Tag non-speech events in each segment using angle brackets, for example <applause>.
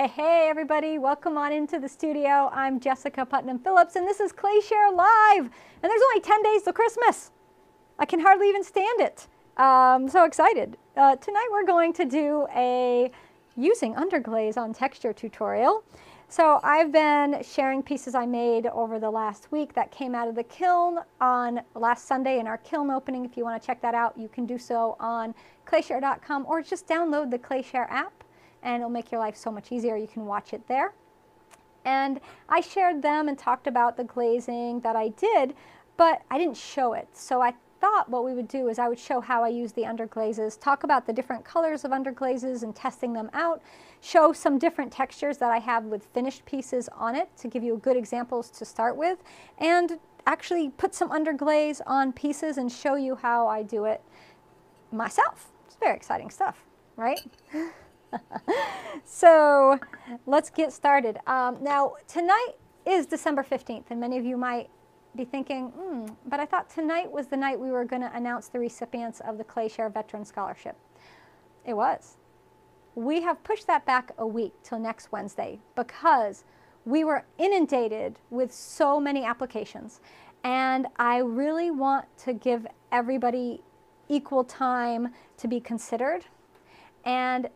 Hey, hey, everybody, welcome on into the studio. I'm Jessica Putnam Phillips, and this is ClayShare Live. And there's only 10 days till Christmas. I can hardly even stand it. I'm so excited. Uh, tonight we're going to do a using underglaze on texture tutorial. So I've been sharing pieces I made over the last week that came out of the kiln on last Sunday in our kiln opening. If you want to check that out, you can do so on clayshare.com or just download the ClayShare app and it'll make your life so much easier. You can watch it there. And I shared them and talked about the glazing that I did, but I didn't show it. So I thought what we would do is I would show how I use the underglazes, talk about the different colors of underglazes and testing them out, show some different textures that I have with finished pieces on it to give you good examples to start with, and actually put some underglaze on pieces and show you how I do it myself. It's very exciting stuff, right? <laughs> <laughs> so let's get started. Um, now, tonight is December 15th, and many of you might be thinking, hmm, but I thought tonight was the night we were going to announce the recipients of the ClayShare Veteran Scholarship. It was. We have pushed that back a week till next Wednesday because we were inundated with so many applications. And I really want to give everybody equal time to be considered. And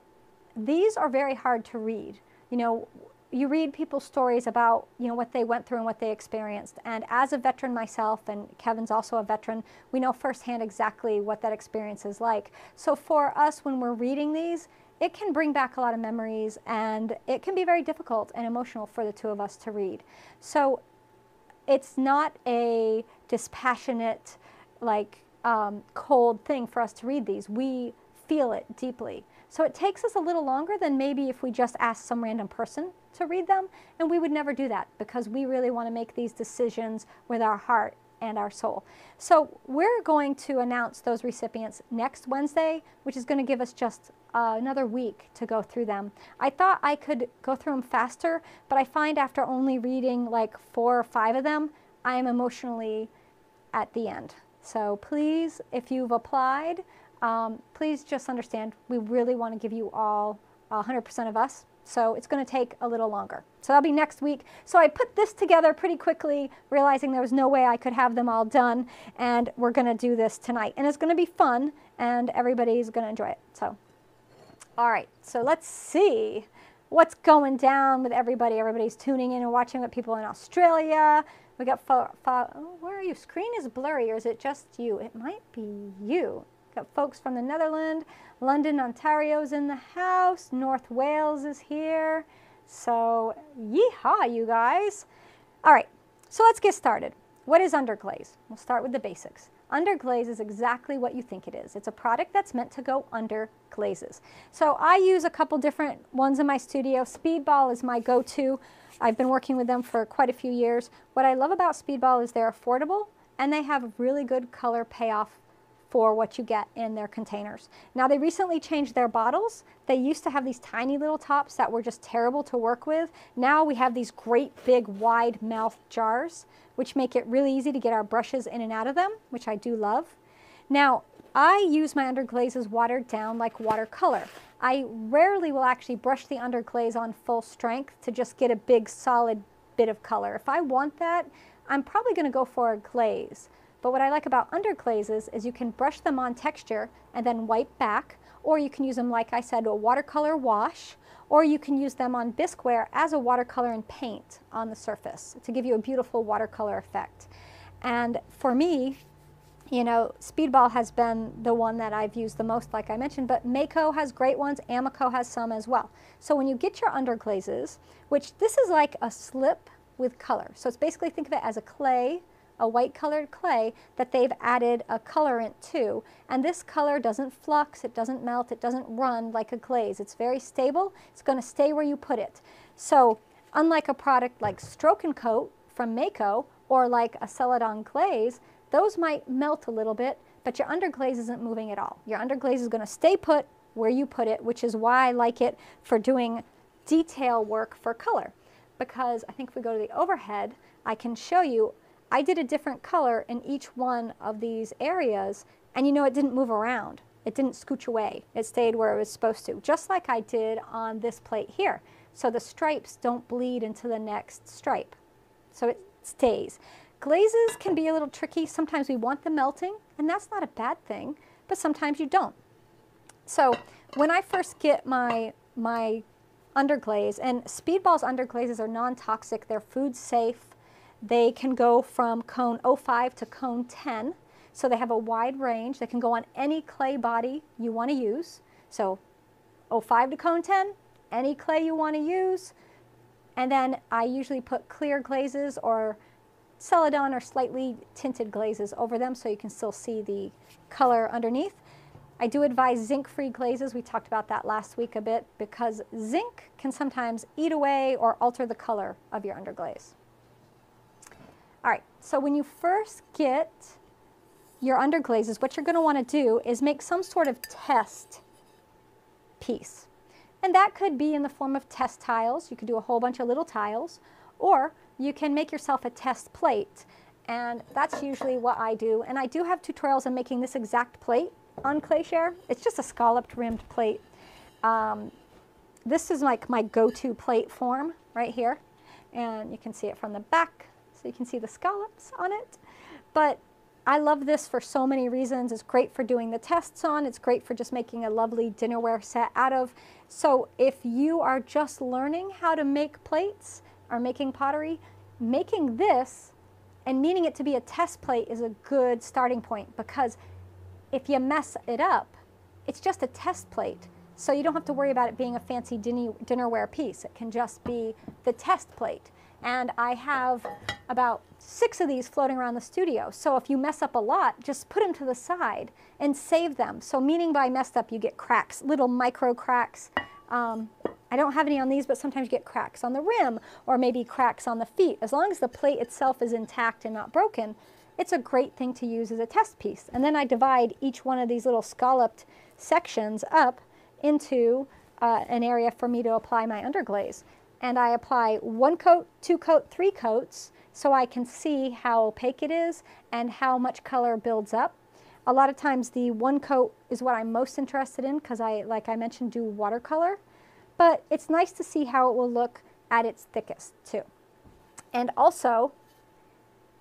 these are very hard to read. You know, you read people's stories about you know what they went through and what they experienced. And as a veteran myself and kevin's also a veteran we know firsthand exactly what that experience is like. So for us when we're reading these it can bring back a lot of memories and it can be very difficult and emotional for the two of us to read. So it's not a dispassionate like um, cold thing for us to read these. We feel it deeply so it takes us a little longer than maybe if we just asked some random person to read them, and we would never do that because we really want to make these decisions with our heart and our soul. So we're going to announce those recipients next Wednesday, which is going to give us just uh, another week to go through them. I thought I could go through them faster, but I find after only reading like four or five of them, I am emotionally at the end. So please, if you've applied, um, please just understand we really want to give you all 100% of us. So it's going to take a little longer. So that'll be next week. So I put this together pretty quickly, realizing there was no way I could have them all done. And we're going to do this tonight. And it's going to be fun, and everybody's going to enjoy it. So, all right. So let's see what's going down with everybody. Everybody's tuning in and watching with people in Australia. We got, oh, where are you? Screen is blurry, or is it just you? It might be you. Got folks from the Netherlands, London, Ontario's in the house, North Wales is here. So yeehaw, you guys. All right, so let's get started. What is underglaze? We'll start with the basics. Underglaze is exactly what you think it is. It's a product that's meant to go under glazes. So I use a couple different ones in my studio. Speedball is my go-to. I've been working with them for quite a few years. What I love about Speedball is they're affordable and they have really good color payoff for what you get in their containers. Now they recently changed their bottles. They used to have these tiny little tops that were just terrible to work with. Now we have these great big wide mouth jars which make it really easy to get our brushes in and out of them, which I do love. Now I use my underglazes watered down like watercolor. I rarely will actually brush the underglaze on full strength to just get a big solid bit of color. If I want that, I'm probably going to go for a glaze. But what I like about underglazes is you can brush them on texture and then wipe back, or you can use them, like I said, a watercolor wash, or you can use them on bisqueware as a watercolor and paint on the surface to give you a beautiful watercolor effect. And for me, you know, Speedball has been the one that I've used the most, like I mentioned, but Mayco has great ones, Amaco has some as well. So when you get your underglazes, which this is like a slip with color. So it's basically, think of it as a clay a white colored clay that they've added a colorant to. And this color doesn't flux, it doesn't melt, it doesn't run like a glaze. It's very stable. It's going to stay where you put it. So unlike a product like Stroke and Coat from Mayco or like a Celadon glaze, those might melt a little bit, but your underglaze isn't moving at all. Your underglaze is going to stay put where you put it, which is why I like it for doing detail work for color. Because I think if we go to the overhead, I can show you I did a different color in each one of these areas, and you know, it didn't move around. It didn't scooch away. It stayed where it was supposed to, just like I did on this plate here. so the stripes don't bleed into the next stripe. So it stays. Glazes can be a little tricky. Sometimes we want them melting, and that's not a bad thing, but sometimes you don't. So when I first get my, my underglaze, and Speedball's underglazes are non-toxic, they're food safe, they can go from cone 05 to cone 10, so they have a wide range. They can go on any clay body you want to use. So 05 to cone 10, any clay you want to use. And then I usually put clear glazes or celadon or slightly tinted glazes over them so you can still see the color underneath. I do advise zinc-free glazes. We talked about that last week a bit because zinc can sometimes eat away or alter the color of your underglaze. All right, so when you first get your underglazes, what you're going to want to do is make some sort of test piece. And that could be in the form of test tiles. You could do a whole bunch of little tiles, or you can make yourself a test plate. And that's usually what I do. And I do have tutorials on making this exact plate on Clayshare. It's just a scalloped rimmed plate. Um, this is like my go-to plate form right here. And you can see it from the back, so you can see the scallops on it. But I love this for so many reasons. It's great for doing the tests on. It's great for just making a lovely dinnerware set out of. So if you are just learning how to make plates or making pottery, making this and needing it to be a test plate is a good starting point because if you mess it up, it's just a test plate. So you don't have to worry about it being a fancy dinnerware piece. It can just be the test plate. And I have about six of these floating around the studio. So if you mess up a lot, just put them to the side and save them. So meaning by messed up, you get cracks, little micro cracks. Um, I don't have any on these, but sometimes you get cracks on the rim or maybe cracks on the feet. As long as the plate itself is intact and not broken, it's a great thing to use as a test piece. And then I divide each one of these little scalloped sections up into uh, an area for me to apply my underglaze and I apply one coat, two coat, three coats so I can see how opaque it is and how much color builds up. A lot of times the one coat is what I'm most interested in because I, like I mentioned, do watercolor. But it's nice to see how it will look at its thickest too. And also,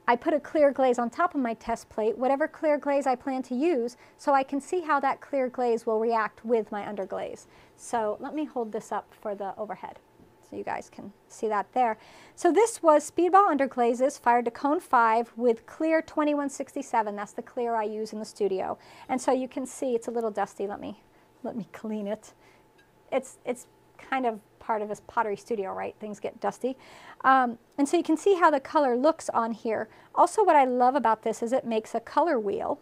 I put a clear glaze on top of my test plate, whatever clear glaze I plan to use, so I can see how that clear glaze will react with my underglaze. So let me hold this up for the overhead you guys can see that there. So this was Speedball Underglazes fired to cone 5 with clear 2167. That's the clear I use in the studio. And so you can see it's a little dusty. Let me, let me clean it. It's, it's kind of part of this pottery studio, right? Things get dusty. Um, and so you can see how the color looks on here. Also what I love about this is it makes a color wheel.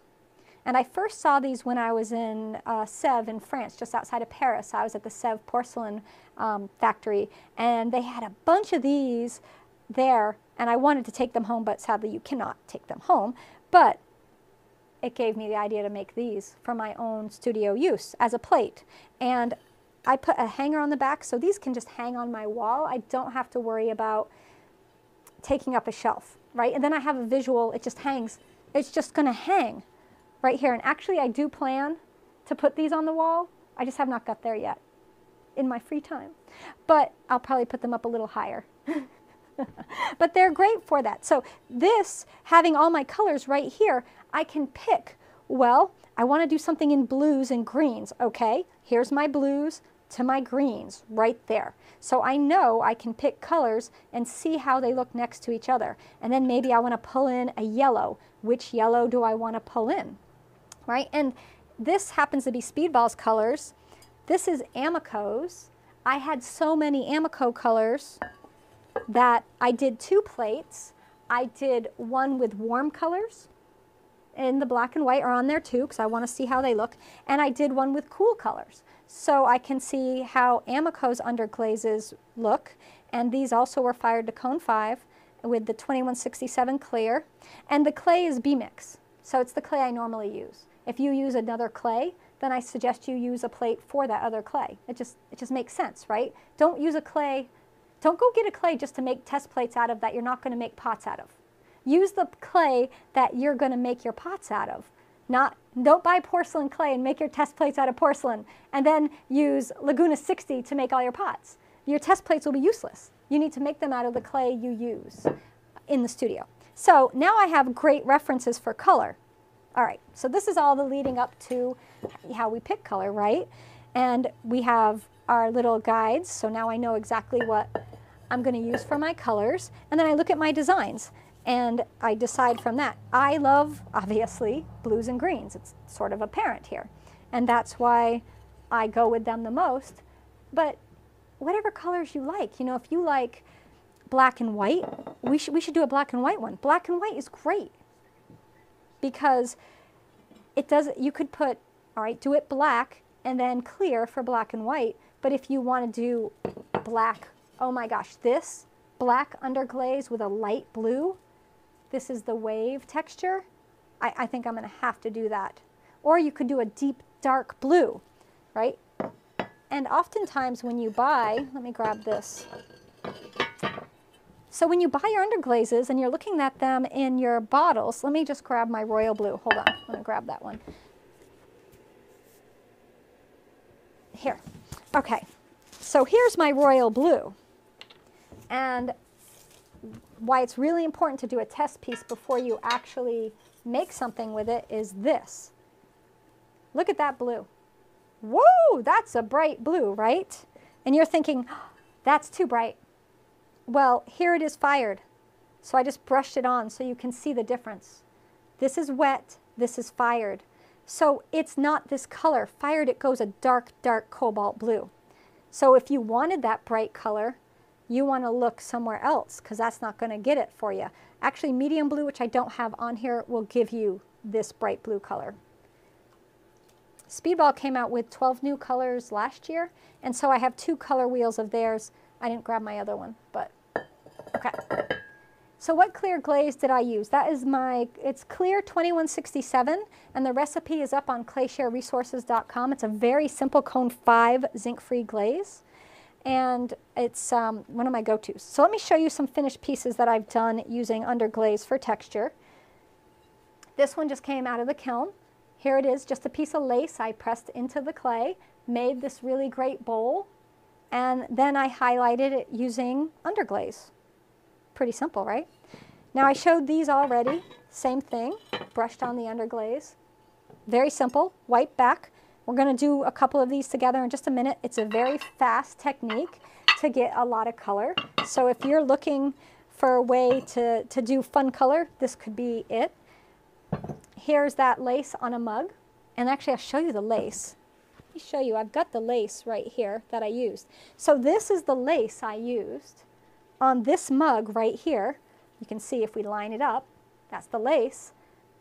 And I first saw these when I was in uh, Sèvres in France, just outside of Paris. I was at the Sèvres porcelain um, factory, and they had a bunch of these there, and I wanted to take them home, but sadly you cannot take them home. But it gave me the idea to make these for my own studio use as a plate. And I put a hanger on the back, so these can just hang on my wall. I don't have to worry about taking up a shelf, right? And then I have a visual, it just hangs. It's just gonna hang right here. And actually I do plan to put these on the wall. I just have not got there yet in my free time. But I'll probably put them up a little higher. <laughs> but they're great for that. So this, having all my colors right here, I can pick, well, I want to do something in blues and greens. Okay, here's my blues to my greens right there. So I know I can pick colors and see how they look next to each other. And then maybe I want to pull in a yellow. Which yellow do I want to pull in? Right? And this happens to be Speedball's colors. This is Amaco's. I had so many Amaco colors that I did two plates. I did one with warm colors and the black and white are on there too because I want to see how they look. And I did one with cool colors. So I can see how Amaco's underglazes look. And these also were fired to cone 5 with the 2167 clear. And the clay is B-Mix. So it's the clay I normally use. If you use another clay, then I suggest you use a plate for that other clay. It just, it just makes sense, right? Don't use a clay, don't go get a clay just to make test plates out of that you're not going to make pots out of. Use the clay that you're going to make your pots out of. Not, don't buy porcelain clay and make your test plates out of porcelain and then use Laguna 60 to make all your pots. your test plates will be useless. You need to make them out of the clay you use in the studio. So now I have great references for color. All right, so this is all the leading up to how we pick color, right? And we have our little guides, so now I know exactly what I'm going to use for my colors. And then I look at my designs and I decide from that. I love, <laughs> obviously, blues and greens. It's sort of apparent here. And that's why I go with them the most. But whatever colors you like, you know, if you like black and white, we should, we should do a black and white one. Black and white is great because it does, you could put, all right, do it black and then clear for black and white. But if you want to do black, oh my gosh, this black underglaze with a light blue, this is the wave texture, I, I think I'm going to have to do that. Or you could do a deep dark blue, right? And oftentimes when you buy, let me grab this. So when you buy your underglazes and you're looking at them in your bottles, let me just grab my royal blue. Hold on, let me grab that one. Here. Okay, so here's my royal blue. And why it's really important to do a test piece before you actually make something with it is this. Look at that blue. Whoa, that's a bright blue, right? And you're thinking, that's too bright. Well, here it is fired. So I just brushed it on so you can see the difference. This is wet, this is fired. So it's not this color. Fired, it goes a dark, dark cobalt blue. So if you wanted that bright color, you want to look somewhere else because that's not going to get it for you. Actually, medium blue, which I don't have on here, will give you this bright blue color. Speedball came out with 12 new colors last year, and so I have two color wheels of theirs. I didn't grab my other one, but okay. So what clear glaze did I use? That is my, it's clear 2167, and the recipe is up on clayShareResources.com. It's a very simple cone 5 zinc-free glaze, and it's um, one of my go-tos. So let me show you some finished pieces that I've done using underglaze for texture. This one just came out of the kiln. Here it is, just a piece of lace I pressed into the clay, made this really great bowl, and then I highlighted it using underglaze. Pretty simple, right? Now I showed these already, same thing, brushed on the underglaze. Very simple, white back. We're gonna do a couple of these together in just a minute. It's a very fast technique to get a lot of color. So if you're looking for a way to, to do fun color, this could be it here's that lace on a mug. And actually, I'll show you the lace. Me show you. I've got the lace right here that I used. So this is the lace I used on this mug right here. You can see if we line it up, that's the lace.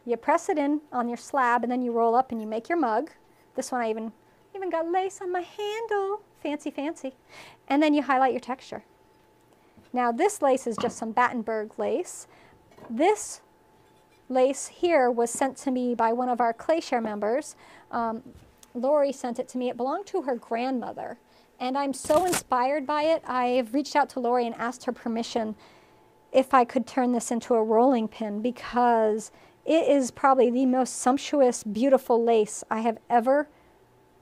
You press it in on your slab and then you roll up and you make your mug. This one I even, even got lace on my handle. Fancy, fancy. And then you highlight your texture. Now this lace is just some Battenberg lace. This lace here was sent to me by one of our ClayShare members. Um, Lori sent it to me. It belonged to her grandmother. And I'm so inspired by it. I've reached out to Lori and asked her permission if I could turn this into a rolling pin because it is probably the most sumptuous, beautiful lace I have ever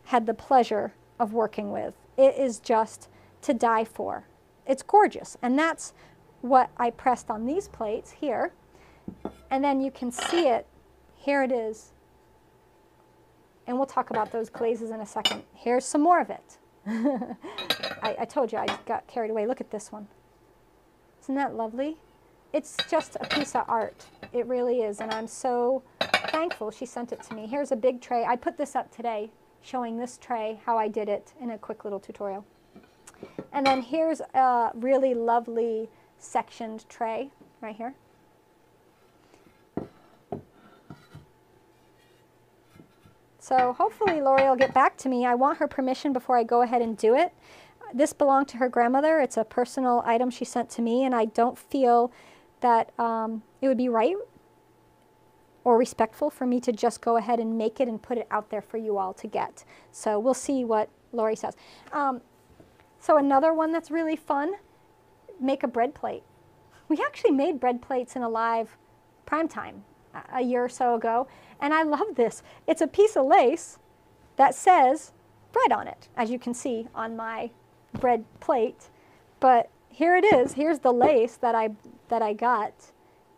had the pleasure of working with. It is just to die for. It's gorgeous. And that's what I pressed on these plates here. And then you can see it. Here it is. And we'll talk about those glazes in a second. Here's some more of it. <laughs> I, I told you I got carried away. Look at this one. Isn't that lovely? It's just a piece of art. It really is. And I'm so thankful she sent it to me. Here's a big tray. I put this up today showing this tray, how I did it in a quick little tutorial. And then here's a really lovely sectioned tray right here. So hopefully Lori will get back to me. I want her permission before I go ahead and do it. This belonged to her grandmother. It's a personal item she sent to me, and I don't feel that um, it would be right or respectful for me to just go ahead and make it and put it out there for you all to get. So we'll see what Lori says. Um, so another one that's really fun, make a bread plate. We actually made bread plates in a live prime time a year or so ago, and I love this. It's a piece of lace that says bread on it, as you can see on my bread plate, but here it is. Here's the lace that I, that I got.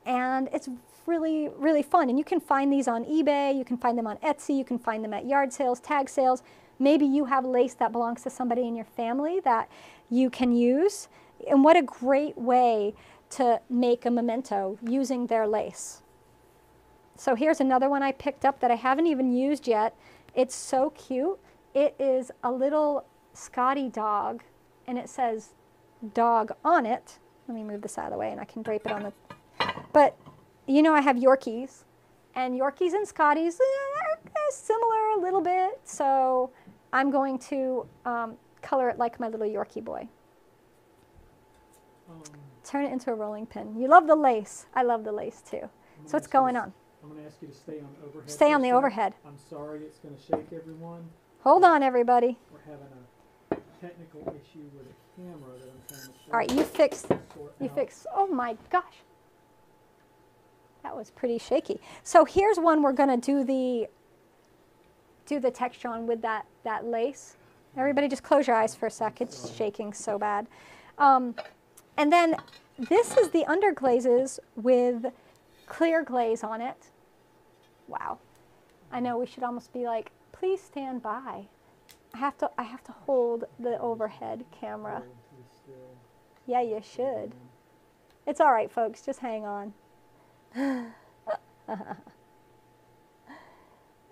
And it's really, really fun. And you can find these on eBay, you can find them on Etsy, you can find them at yard sales, tag sales. Maybe you have lace that belongs to somebody in your family that you can use. And what a great way to make a memento using their lace. So here's another one I picked up that I haven't even used yet. It's so cute. It is a little Scotty dog and it says dog on it. Let me move this out of the way and I can drape it on the, but you know I have Yorkies and Yorkies and Scotties are similar a little bit. So I'm going to um, color it like my little Yorkie boy. Um, Turn it into a rolling pin. You love the lace. I love the lace too. So what's going on? I'm going to ask you to stay on overhead. Stay on the overhead. I'm sorry it's going to shake everyone. Hold on, everybody. We're having a technical issue with a camera that I'm trying to All right, you fixed. You out. fixed. Oh my gosh. That was pretty shaky. So here's one we're going to do the do the texture on with that, that lace. Everybody just close your eyes for a sec. It's shaking so bad. Um, and then this is the underglazes with clear glaze on it. Wow. I know we should almost be like, please stand by. I have to I have to hold the overhead camera. Yeah, you should. It's all right, folks. Just hang on. <laughs>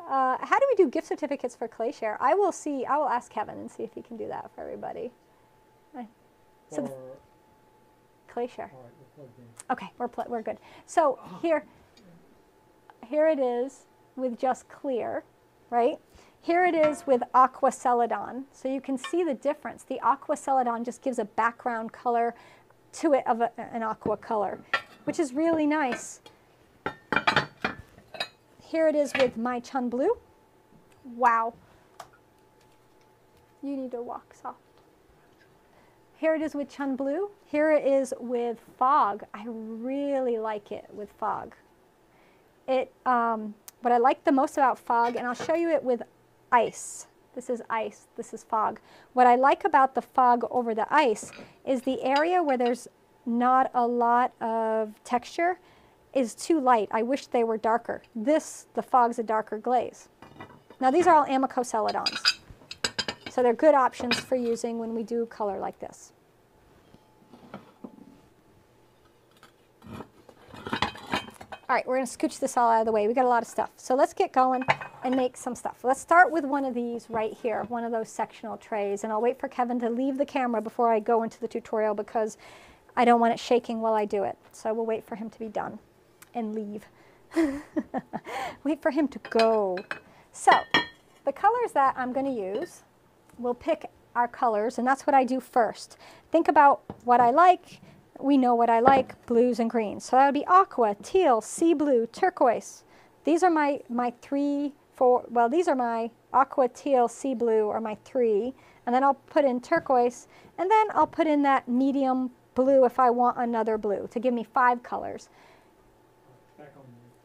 Uh, how do we do gift certificates for ClayShare? I will see. I will ask Kevin and see if he can do that for everybody. So ClayShare. okay, we're we're good. So <gasps> here, here it is with just clear, right? Here it is with aqua celadon. So you can see the difference. The aqua celadon just gives a background color to it of a, an aqua color, which is really nice. Here it is with my Chun Blue. Wow. You need to walk soft. Here it is with Chun Blue. Here it is with Fog. I really like it with Fog. It, um, what I like the most about Fog, and I'll show you it with ice. This is ice, this is fog. What I like about the fog over the ice is the area where there's not a lot of texture is too light. I wish they were darker. This, the fog's a darker glaze. Now these are all Amaco Celadons. So they're good options for using when we do color like this. All right, we're to scooch this all out of the way. We got a lot of stuff. So let's get going and make some stuff. Let's start with one of these right here, one of those sectional trays. And I'll wait for Kevin to leave the camera before I go into the tutorial because I don't want it shaking while I do it. So we'll wait for him to be done and leave. <laughs> Wait for him to go. So the colors that I'm going to use, we'll pick our colors, and that's what I do first. Think about what I like. We know what I like, blues and greens. So that would be aqua, teal, sea blue, turquoise. These are my, my three, four, well, these are my aqua, teal, sea blue are my three. And then I'll put in turquoise, and then I'll put in that medium blue if I want another blue to give me five colors.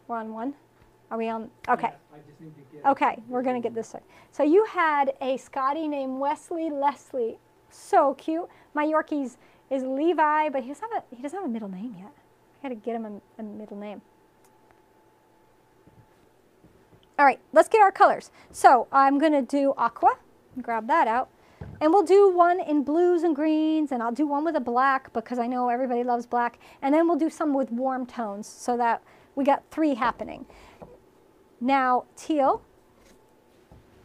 We're on one? Are we on? Okay. Yeah, okay, we're going to get this. So you had a Scotty named Wesley Leslie. So cute. My Yorkie's is Levi, but he doesn't have a, he doesn't have a middle name yet. I got to get him a, a middle name. All right, let's get our colors. So I'm to do aqua. Grab that out. And we'll do one in blues and greens, and I'll do one with a black because I know everybody loves black. And then we'll do some with warm tones so that we got three happening. Now teal,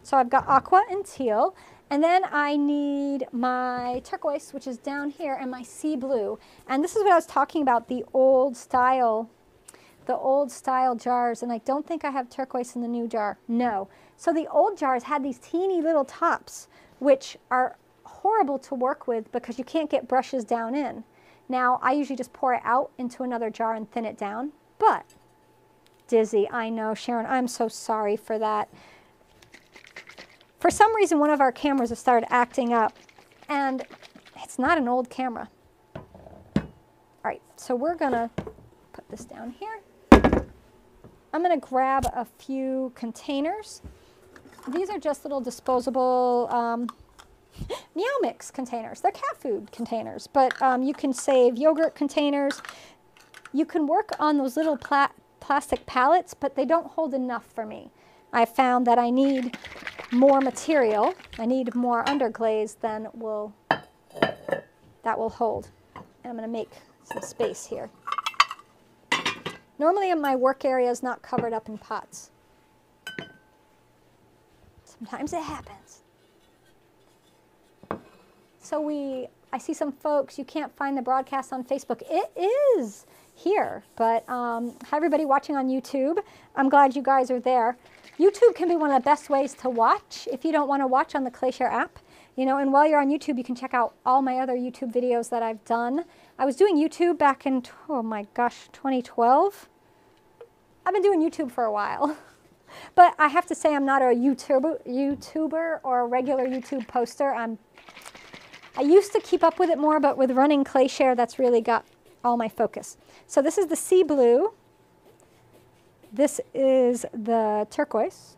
so I've got aqua and teal, and then I need my turquoise, which is down here, and my sea blue. And this is what I was talking about, the old style, the old style jars, and I don't think I have turquoise in the new jar, no. So the old jars had these teeny little tops, which are horrible to work with because you can't get brushes down in. Now, I usually just pour it out into another jar and thin it down, but dizzy. I know, Sharon, I'm so sorry for that. For some reason, one of our cameras has started acting up, and it's not an old camera. All right, so we're to put this down here. I'm to grab a few containers. These are just little disposable, um, <laughs> Meow Mix containers. They're cat food containers, but um, you can save yogurt containers. You can work on those little pla plastic pallets, but they don't hold enough for me. I found that I need more material. I need more underglaze than will that will hold. And I'm going to make some space here. Normally my work area is not covered up in pots. Sometimes it happens. So we, I see some folks, you can't find the broadcast on Facebook. It is here, but um, hi everybody watching on YouTube. I'm glad you guys are there. YouTube can be one of the best ways to watch if you don't want to watch on the Clayshare app. You know, and while you're on YouTube, you can check out all my other YouTube videos that I've done. I was doing YouTube back in, oh my gosh, 2012. I've been doing YouTube for a while. <laughs> But I have to say I'm not a YouTuber, YouTuber or a regular YouTube poster. I'm, I used to keep up with it more, but with running Clayshare, that's really got all my focus. So this is the sea blue. This is the turquoise.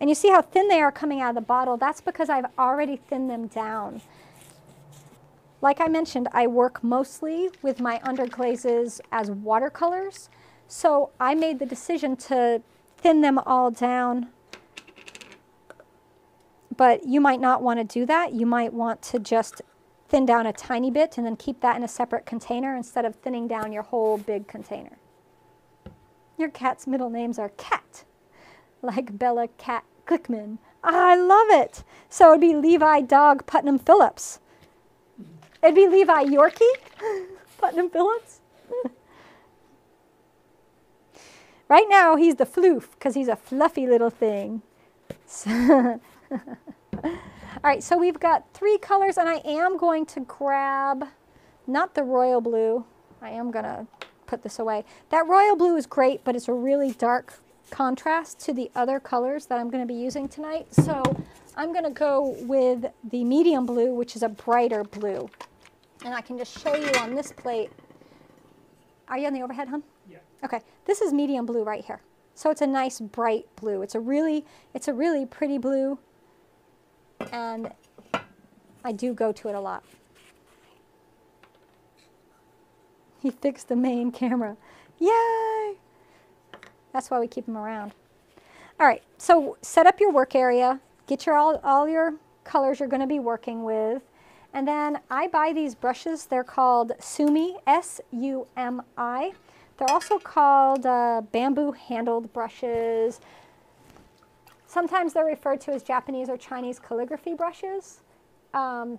And you see how thin they are coming out of the bottle. That's because I've already thinned them down. Like I mentioned, I work mostly with my underglazes as watercolors. So I made the decision to thin them all down. But you might not want to do that. You might want to just thin down a tiny bit and then keep that in a separate container instead of thinning down your whole big container. Your cat's middle names are Cat, like Bella Cat Glickman. Ah, I love it. So it'd be Levi Dog Putnam Phillips. It'd be Levi Yorkie <laughs> Putnam Phillips. <laughs> Right now, he's the floof because he's a fluffy little thing. <laughs> All right, so we've got three colors, and I am going to grab, not the royal blue. I am to put this away. That royal blue is great, but it's a really dark contrast to the other colors that I'm going to be using tonight. So I'm going to go with the medium blue, which is a brighter blue. And I can just show you on this plate. Are you on the overhead, hon? Okay, this is medium blue right here. So it's a nice bright blue. It's a really, it's a really pretty blue. And I do go to it a lot. He fixed the main camera. Yay! That's why we keep him around. All right, so set up your work area. Get your all, all your colors you're going to be working with. And then I buy these brushes. They're called Sumi, S-U-M-I. They're also called uh, bamboo handled brushes. Sometimes they're referred to as Japanese or Chinese calligraphy brushes. Um,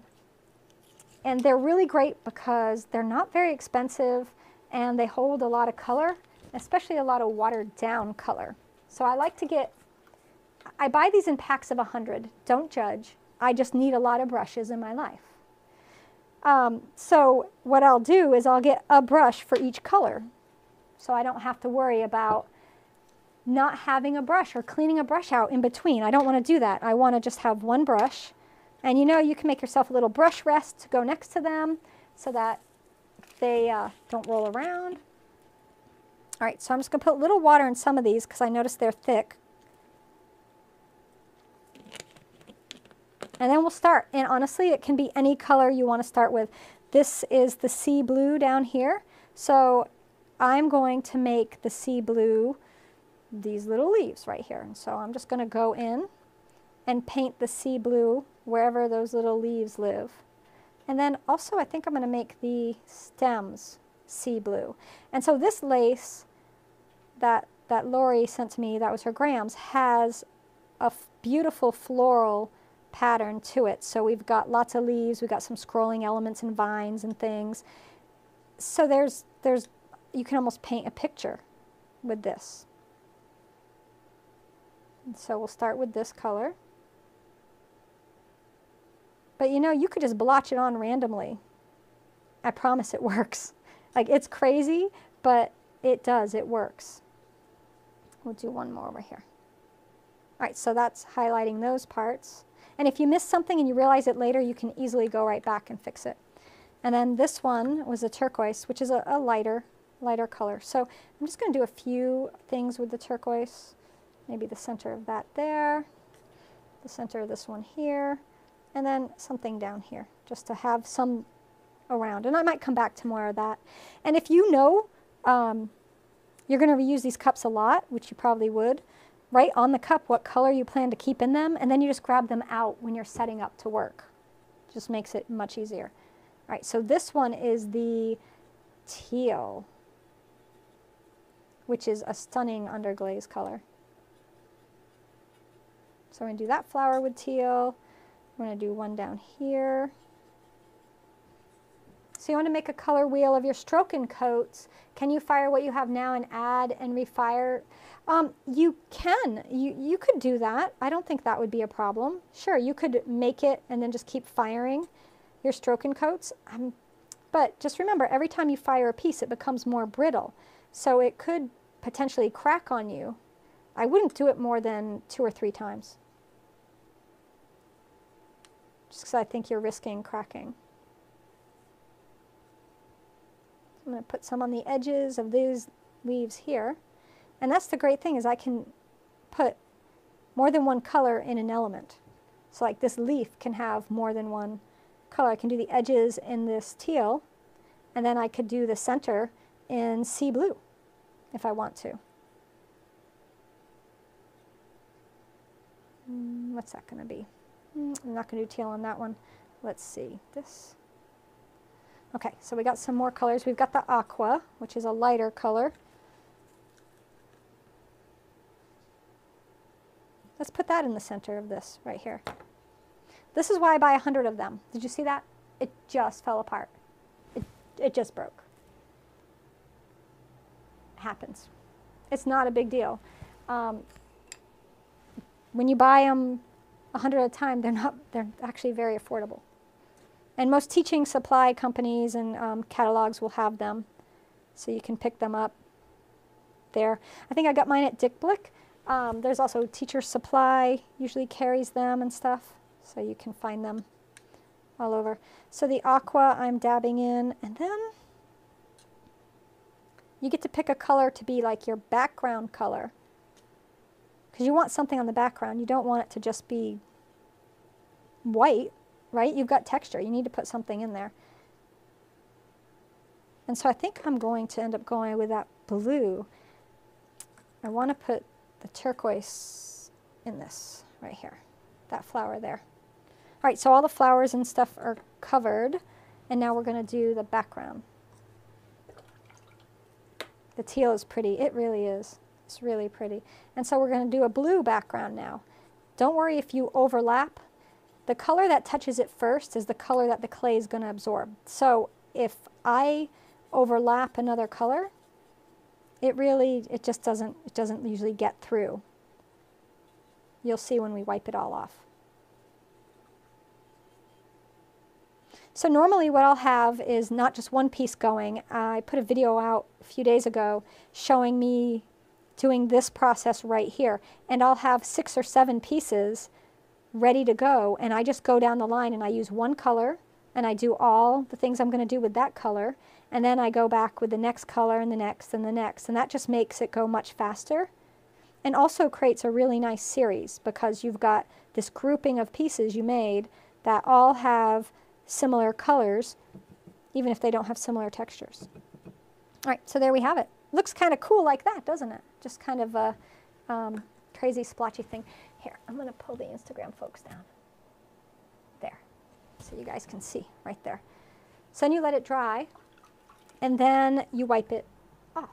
and they're really great because they're not very expensive and they hold a lot of color, especially a lot of watered down color. So I like to get, I buy these in packs of 100. Don't judge. I just need a lot of brushes in my life. Um, so what I'll do is I'll get a brush for each color so I don't have to worry about not having a brush or cleaning a brush out in between. I don't want to do that. I want to just have one brush. And you know, you can make yourself a little brush rest to go next to them so that they uh, don't roll around. All right, so I'm just going to put a little water in some of these because I notice they're thick. And then we'll start. And honestly, it can be any color you want to start with. This is the sea blue down here. So I'm going to make the sea blue these little leaves right here. And so I'm just going to go in and paint the sea blue wherever those little leaves live. And then also I think I'm going to make the stems sea blue. And so this lace that, that Lori sent to me, that was her grams, has a beautiful floral pattern to it. So we've got lots of leaves, we've got some scrolling elements and vines and things. So there's, there's you can almost paint a picture with this. And so we'll start with this color. But you know, you could just blotch it on randomly. I promise it <laughs> works. Like it's crazy, but it does, it works. We'll do one more over here. All right, so that's highlighting those parts. And if you miss something and you realize it later, you can easily go right back and fix it. And then this one was a turquoise, which is a, a lighter lighter color. So I'm just going to do a few things with the turquoise. Maybe the center of that there, the center of this one here. And then something down here just to have some around. And I might come back to more of that. And if you know um, you're going to reuse these cups a lot, which you probably would, write on the cup what color you plan to keep in them, and then you just grab them out when you're setting up to work. Just makes it much easier. All right, so this one is the teal, which is a stunning underglaze color. So I'm going to do that flower with teal. We're going to do one down here. So you want to make a color wheel of your Stroke and Coats. Can you fire what you have now and add and refire? Um, you can. You, you could do that. I don't think that would be a problem. Sure, you could make it and then just keep firing your Stroke and Coats. Um, but just remember, every time you fire a piece, it becomes more brittle. So it could potentially crack on you. I wouldn't do it more than two or three times. Just because I think you're risking cracking. I'm going to put some on the edges of these leaves here. And that's the great thing is I can put more than one color in an element. So like this leaf can have more than one color. I can do the edges in this teal, and then I could do the center in sea blue if I want to. Mm, what's that going to be? Mm, I'm not going to do teal on that one. Let's see. This. Okay, so we got some more colors. We've got the aqua, which is a lighter color. Let's put that in the center of this right here. This is why I buy a hundred of them. Did you see that? It just fell apart. It, it just broke. happens. It's not a big deal. Um, when you buy them a hundred at a time, they're not. They're actually very affordable. And most teaching supply companies and um, catalogs will have them, so you can pick them up there. I think I got mine at Dick Blick. Um, there's also Teacher Supply, usually carries them and stuff, so you can find them all over. So the aqua I'm dabbing in, and then you get to pick a color to be like your background color. Because you want something on the background. You don't want it to just be white right? You've got texture. You need to put something in there. And so I think I'm going to end up going with that blue. I want to put the turquoise in this right here, that flower there. All right, so all the flowers and stuff are covered, and now we're going to do the background. The teal is pretty. It really is. It's really pretty. And so we're going to do a blue background now. Don't worry if you overlap the color that touches it first is the color that the clay is going to absorb. So if I overlap another color, it really, it just doesn't, it doesn't usually get through. You'll see when we wipe it all off. So normally what I'll have is not just one piece going. I put a video out a few days ago showing me doing this process right here. And I'll have six or seven pieces ready to go and I just go down the line and I use one color and I do all the things I'm going to do with that color and then I go back with the next color and the next and the next and that just makes it go much faster and also creates a really nice series because you've got this grouping of pieces you made that all have similar colors even if they don't have similar textures. All right, so there we have it. Looks kind of cool like that, doesn't it? Just kind of a um, crazy splotchy thing. Here, I'm going to pull the Instagram folks down. There. So you guys can see right there. So then you let it dry, and then you wipe it off.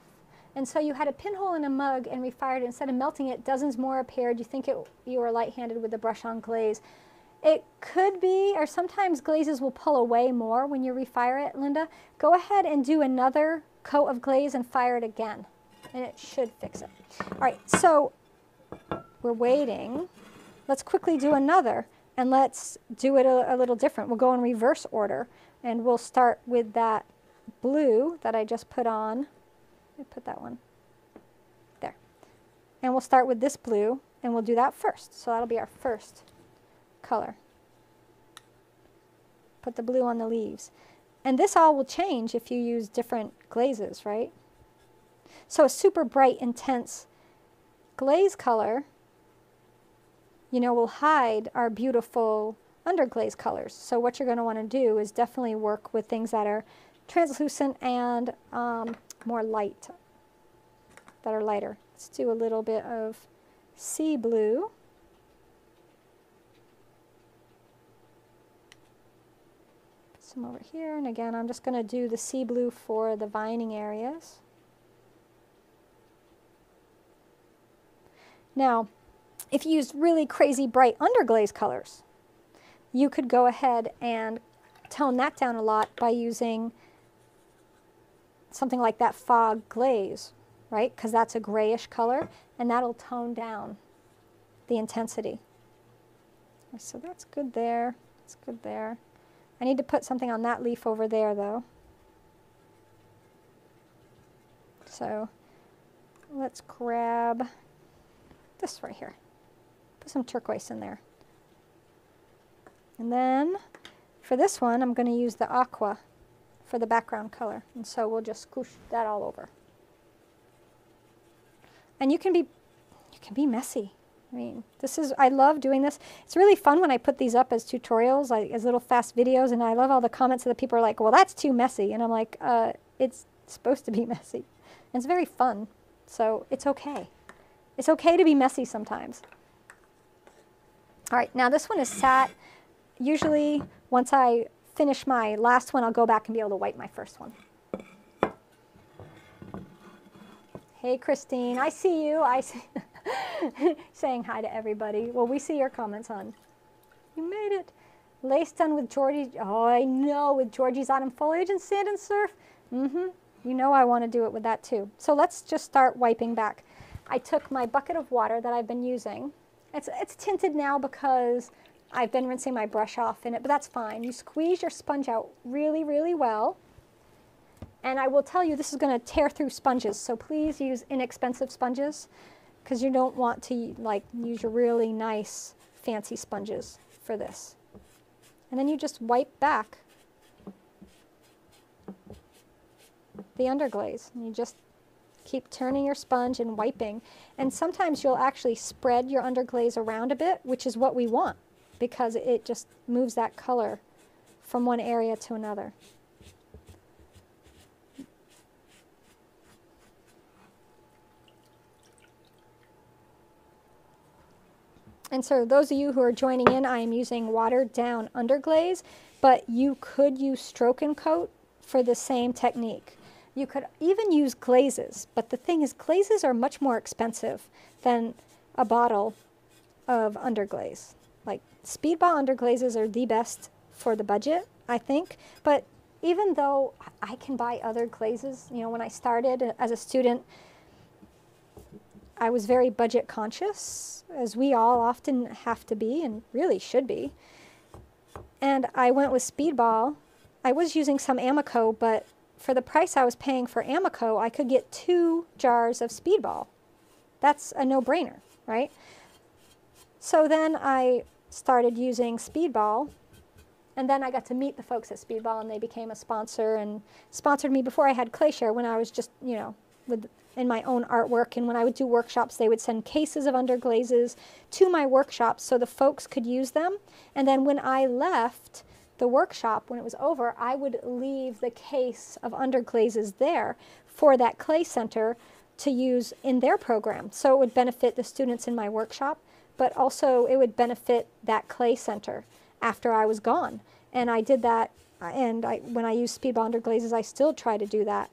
And so you had a pinhole in a mug and refired it. Instead of melting it, dozens more appeared. You think it, you were light-handed with the brush-on glaze. It could be, or sometimes glazes will pull away more when you refire it, Linda. Go ahead and do another coat of glaze and fire it again, and it should fix it. All right, so we're waiting. Let's quickly do another and let's do it a, a, little different. We'll go in reverse order and we'll start with that blue that I just put on. Me put that one there. And we'll start with this blue and we'll do that first. So that'll be our first color. Put the blue on the leaves. And this all will change if you use different glazes, right? So a super bright, intense glaze color you know, will hide our beautiful underglaze colors. So what you're going to want to do is definitely work with things that are translucent and um, more light, that are lighter. Let's do a little bit of sea blue. Some over here, and again, I'm just going to do the sea blue for the vining areas. Now, if you use really crazy bright underglaze colors, you could go ahead and tone that down a lot by using something like that fog glaze, right? Because that's a grayish color, and that'll tone down the intensity. So that's good there. That's good there. I need to put something on that leaf over there, though. So let's grab this right here. Put some turquoise in there. And then for this one, I'm going to use the aqua for the background color. And so we'll just squish that all over. And you can be, you can be messy. I mean, this is, I love doing this. It's really fun when I put these up as tutorials, like as little fast videos, and I love all the comments that people are like, well, that's too messy. And I'm like, uh, it's supposed to be <laughs> messy. And it's very fun, so it's okay. It's okay to be messy sometimes. All right, now this one is sat. Usually, once I finish my last one, I'll go back and be able to wipe my first one. Hey, Christine, I see you. I <laughs> see <laughs> saying hi to everybody. Well, we see your comments, hon. You made it. Lace done with Georgie. Oh, I know, with Georgie's autumn foliage and sand and surf. Mm-hmm. You know I want to do it with that too. So let's just start wiping back. I took my bucket of water that I've been using. It's, it's tinted now because I've been rinsing my brush off in it, but that's fine. You squeeze your sponge out really, really well. And I will tell you, this is going to tear through sponges, so please use inexpensive sponges because you don't want to like use your really nice fancy sponges for this. And then you just wipe back the underglaze. And you just keep turning your sponge and wiping. And sometimes you'll actually spread your underglaze around a bit, which is what we want because it just moves that color from one area to another. And so those of you who are joining in, I am using watered down underglaze, but you could use stroke and coat for the same technique. You could even use glazes, but the thing is glazes are much more expensive than a bottle of underglaze. Like speedball underglazes are the best for the budget, I think, but even though I can buy other glazes, you know, when I started as a student, I was very budget conscious, as we all often have to be and really should be. And I went with Speedball. I was using some Amaco, but for the price I was paying for Amaco, I could get two jars of Speedball. That's a no-brainer, right? So then I started using Speedball, and then I got to meet the folks at Speedball, and they became a sponsor and sponsored me before I had Clayshare when I was just, you know, with in my own artwork. And when I would do workshops, they would send cases of underglazes to my workshops so the folks could use them. And then when I left the workshop, when it was over, I would leave the case of underglazes there for that clay center to use in their program. So it would benefit the students in my workshop, but also it would benefit that clay center after I was gone. And I did that, and I, when I use speed Speedball underglazes, I still try to do that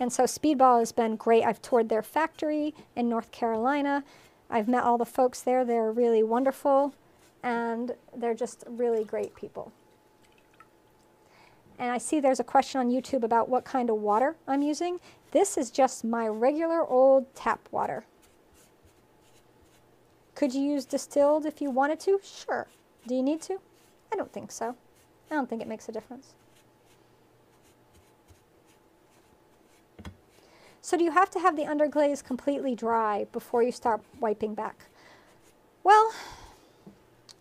and so Speedball has been great. I've toured their factory in North Carolina. I've met all the folks there. They're really wonderful, and they're just really great people. And I see there's a question on YouTube about what kind of water I'm using. This is just my regular old tap water. Could you use distilled if you wanted to? Sure. Do you need to? I don't think so. I don't think it makes a difference. So do you have to have the underglaze completely dry before you start wiping back? Well,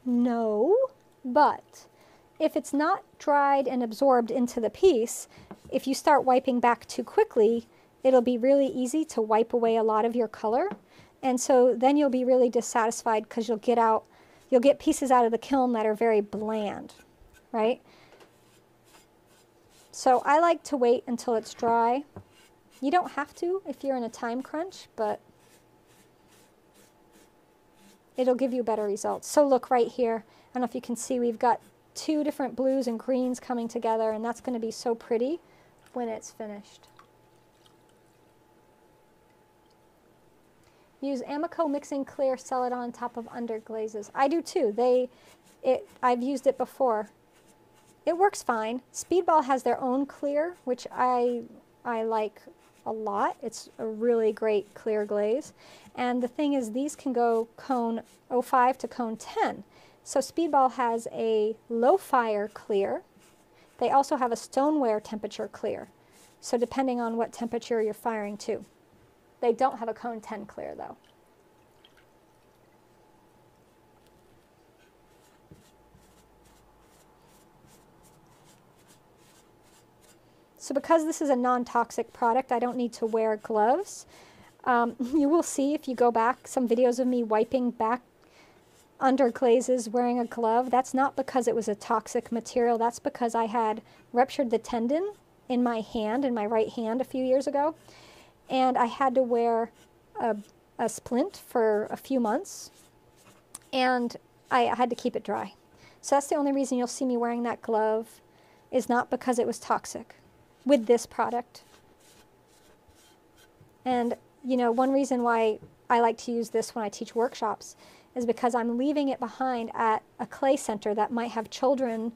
no, but if it's not dried and absorbed into the piece, if you start wiping back too quickly, it'll be really easy to wipe away a lot of your color. And so then you'll be really dissatisfied because you'll get out you'll get pieces out of the kiln that are very bland, right? So I like to wait until it's dry. You don't have to if you're in a time crunch, but it'll give you better results. So look right here. I don't know if you can see we've got two different blues and greens coming together and that's going to be so pretty when it's finished. Use Amaco mixing clear Celadon on top of underglazes. I do too. They, it, I've used it before. It works fine. Speedball has their own clear, which I, I like a lot. It's a really great clear glaze. And the thing is, these can go cone 05 to cone 10. So Speedball has a low fire clear. They also have a stoneware temperature clear. So depending on what temperature you're firing to. They don't have a cone 10 clear though. So because this is a non-toxic product, I don't need to wear gloves. Um, <laughs> you will see if you go back some videos of me wiping back under glazes wearing a glove. That's not because it was a toxic material. That's because I had ruptured the tendon in my hand, in my right hand a few years ago. And I had to wear a, a splint for a few months. And I had to keep it dry. So that's the only reason you'll see me wearing that glove is not because it was toxic with this product. And, you know, one reason why I like to use this when I teach workshops is because I'm leaving it behind at a clay center that might have children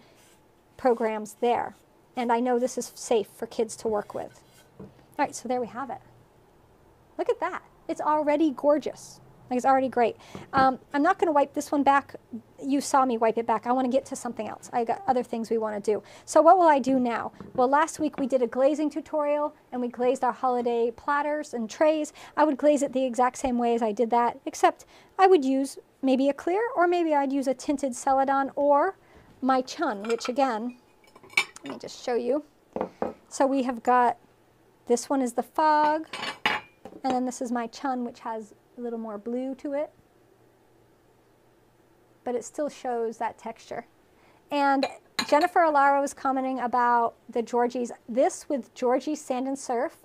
programs there. And I know this is safe for kids to work with. All right, so there we have it. Look at that. It's already gorgeous. Like it's already great. Um, I'm not going to wipe this one back. You saw me wipe it back. I want to get to something else. I got other things we want to do. So what will I do now? Well, last week we did a glazing tutorial and we glazed our holiday platters and trays. I would glaze it the exact same way as I did that, except I would use maybe a clear or maybe I'd use a tinted Celadon or my Chun, which again, let me just show you. So we have got, this one is the fog, and then this is my Chun, which has a little more blue to it. But it still shows that texture. And Jennifer Alaro was commenting about the Georgie's. This with Georgie Sand and Surf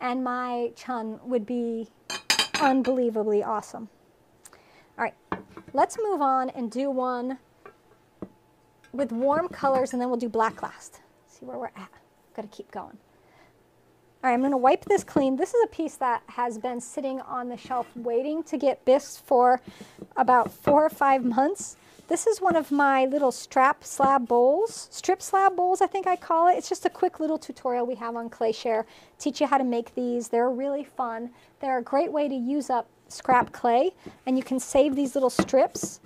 and my Chun would be unbelievably awesome. All right, let's move on and do one with warm colors and then we'll do black last. See where we're at. Got to keep going. All right, I'm going to wipe this clean. This is a piece that has been sitting on the shelf waiting to get bisque for about four or five months. This is one of my little strap slab bowls, strip slab bowls I think I call it. It's just a quick little tutorial we have on ClayShare. Teach you how to make these. They're really fun. They're a great way to use up scrap clay and you can save these little strips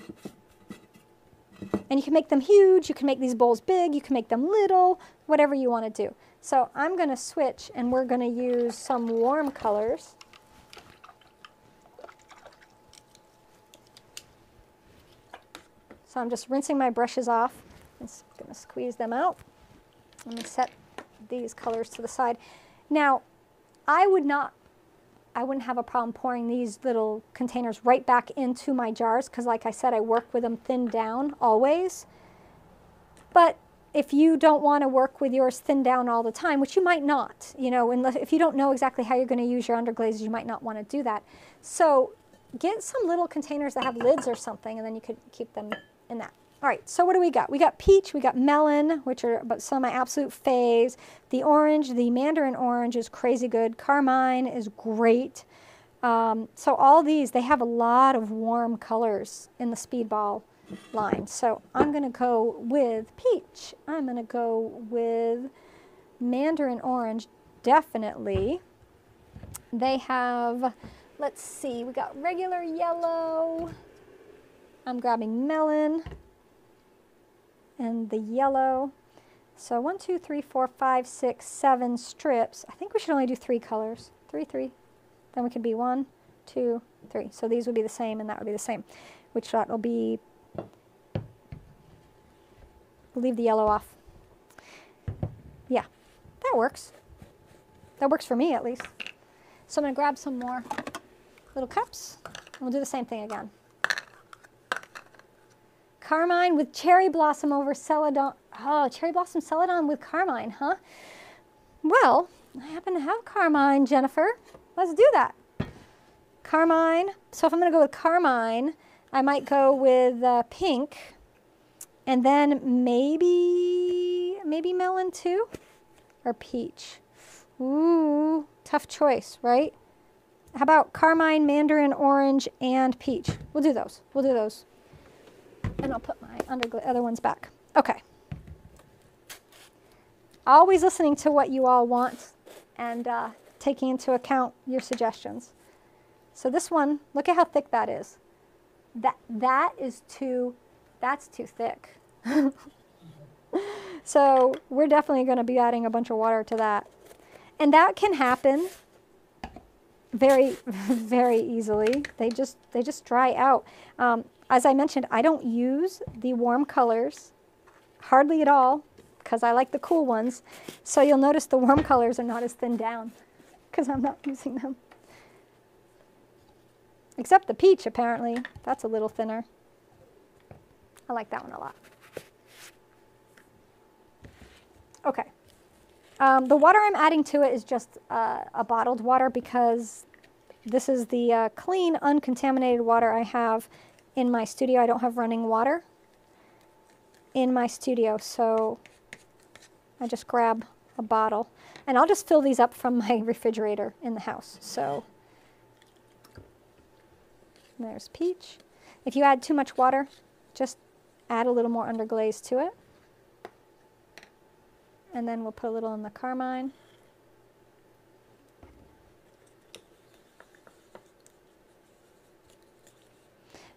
and you can make them huge, you can make these bowls big, you can make them little, whatever you want to do. So I'm going to switch and we're going to use some warm colors. So I'm just rinsing my brushes off. I'm going to squeeze them out. Let me set these colors to the side. Now, I would not, I wouldn't have a problem pouring these little containers right back into my jars because like I said, I work with them thinned down always. But if you don't want to work with yours thinned down all the time, which you might not, you know, unless, if you don't know exactly how you're going to use your underglazes, you might not want to do that. So get some little containers that have lids or something, and then you could keep them in that. All right, so what do we got? We got peach, we got melon, which are some of my absolute faves. The orange, the mandarin orange is crazy good. Carmine is great. Um, so all these, they have a lot of warm colors in the speedball line. So I'm going to go with peach. I'm going to go with mandarin orange, definitely. They have, let's see, we got regular yellow. I'm grabbing melon and the yellow. So one, two, three, four, five, six, seven strips. I think we should only do three colors. Three, three. Then we could be one, two, three. So these would be the same and that would be the same, which that will be leave the yellow off. Yeah, that works. That works for me at least. So I'm to grab some more little cups and we'll do the same thing again. Carmine with cherry blossom over celadon. Oh, cherry blossom celadon with carmine, huh? Well, I happen to have carmine, Jennifer. Let's do that. Carmine. So if I'm going to go with carmine, I might go with uh, pink. And then maybe, maybe melon too? Or peach? Ooh, tough choice, right? How about carmine, mandarin, orange, and peach? We'll do those. We'll do those. And I'll put my other ones back. Okay. Always listening to what you all want and uh, taking into account your suggestions. So this one, look at how thick that is. That, that is too, that's too thick. <laughs> so we're definitely going to be adding a bunch of water to that. And that can happen very, <laughs> very easily. They just, they just dry out. Um, as I mentioned, I don't use the warm colors hardly at all because I like the cool ones. So you'll notice the warm colors are not as thinned down because I'm not <laughs> using them. Except the peach, apparently. That's a little thinner. I like that one a lot. Okay. Um, the water I'm adding to it is just uh, a bottled water because this is the uh, clean, uncontaminated water I have in my studio. I don't have running water in my studio, so I just grab a bottle. And I'll just fill these up from my <laughs> refrigerator in the house. So there's peach. If you add too much water, just add a little more underglaze to it. And then we'll put a little in the carmine.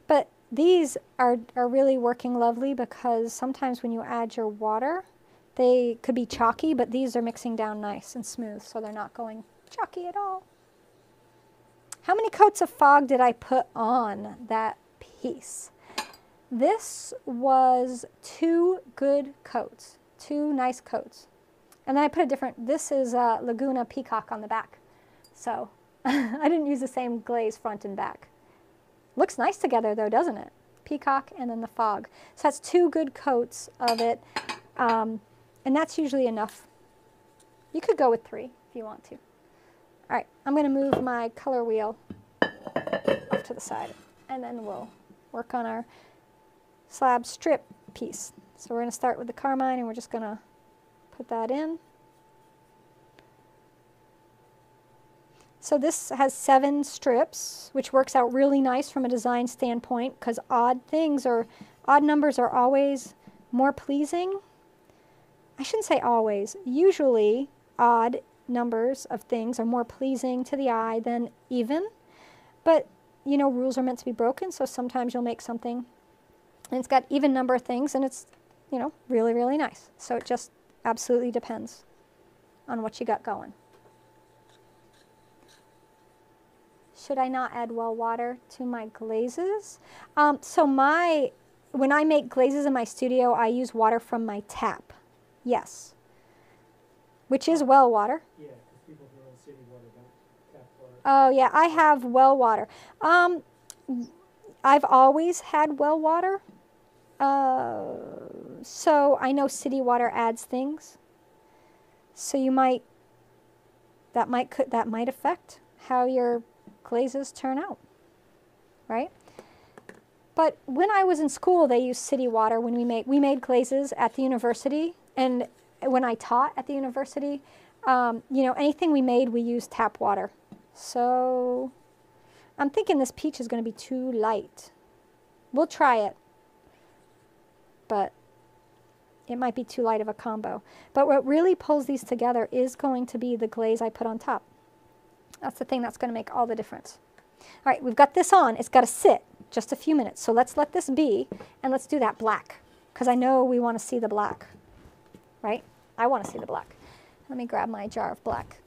But these are, are really working lovely because sometimes when you add your water, they could be chalky, but these are mixing down nice and smooth, so they're not going chalky at all. How many coats of fog did I put on that piece? This was two good coats, two nice coats. And then I put a different, this is a Laguna Peacock on the back. So <laughs> I didn't use the same glaze front and back. Looks nice together though, doesn't it? Peacock and then the fog. So that's two good coats of it. Um, and that's usually enough. You could go with three if you want to. All right, I'm going to move my color wheel off to the side, and then we'll work on our slab strip piece. So we're going to start with the carmine, and we're just going to put that in. So this has seven strips, which works out really nice from a design standpoint because odd things or odd numbers are always more pleasing. I shouldn't say always. Usually, odd numbers of things are more pleasing to the eye than even. But, you know, rules are meant to be broken, so sometimes you'll make something and it's got even number of things and it's, you know, really, really nice. So it just absolutely depends on what you got going. Should I not add well water to my glazes? Um, so my, when I make glazes in my studio, I use water from my tap. Yes. Which is well water. Yeah, because people who are in city water don't tap water. Oh yeah, I have well water. Um, I've always had well water. Uh, so I know city water adds things. So you might that might could that might affect how your glazes turn out, right? But when I was in school, they used city water when we made we made glazes at the university, and when I taught at the university, um, you know, anything we made, we used tap water. So I'm thinking this peach is going to be too light. We'll try it, but it might be too light of a combo. But what really pulls these together is going to be the glaze I put on top. That's the thing that's going to make all the difference. All right, we've got this on. It's got to sit just a few minutes. So let's let this be, and let's do that black, because I know we want to see the black, right? I want to see the black. Let me grab my jar of black.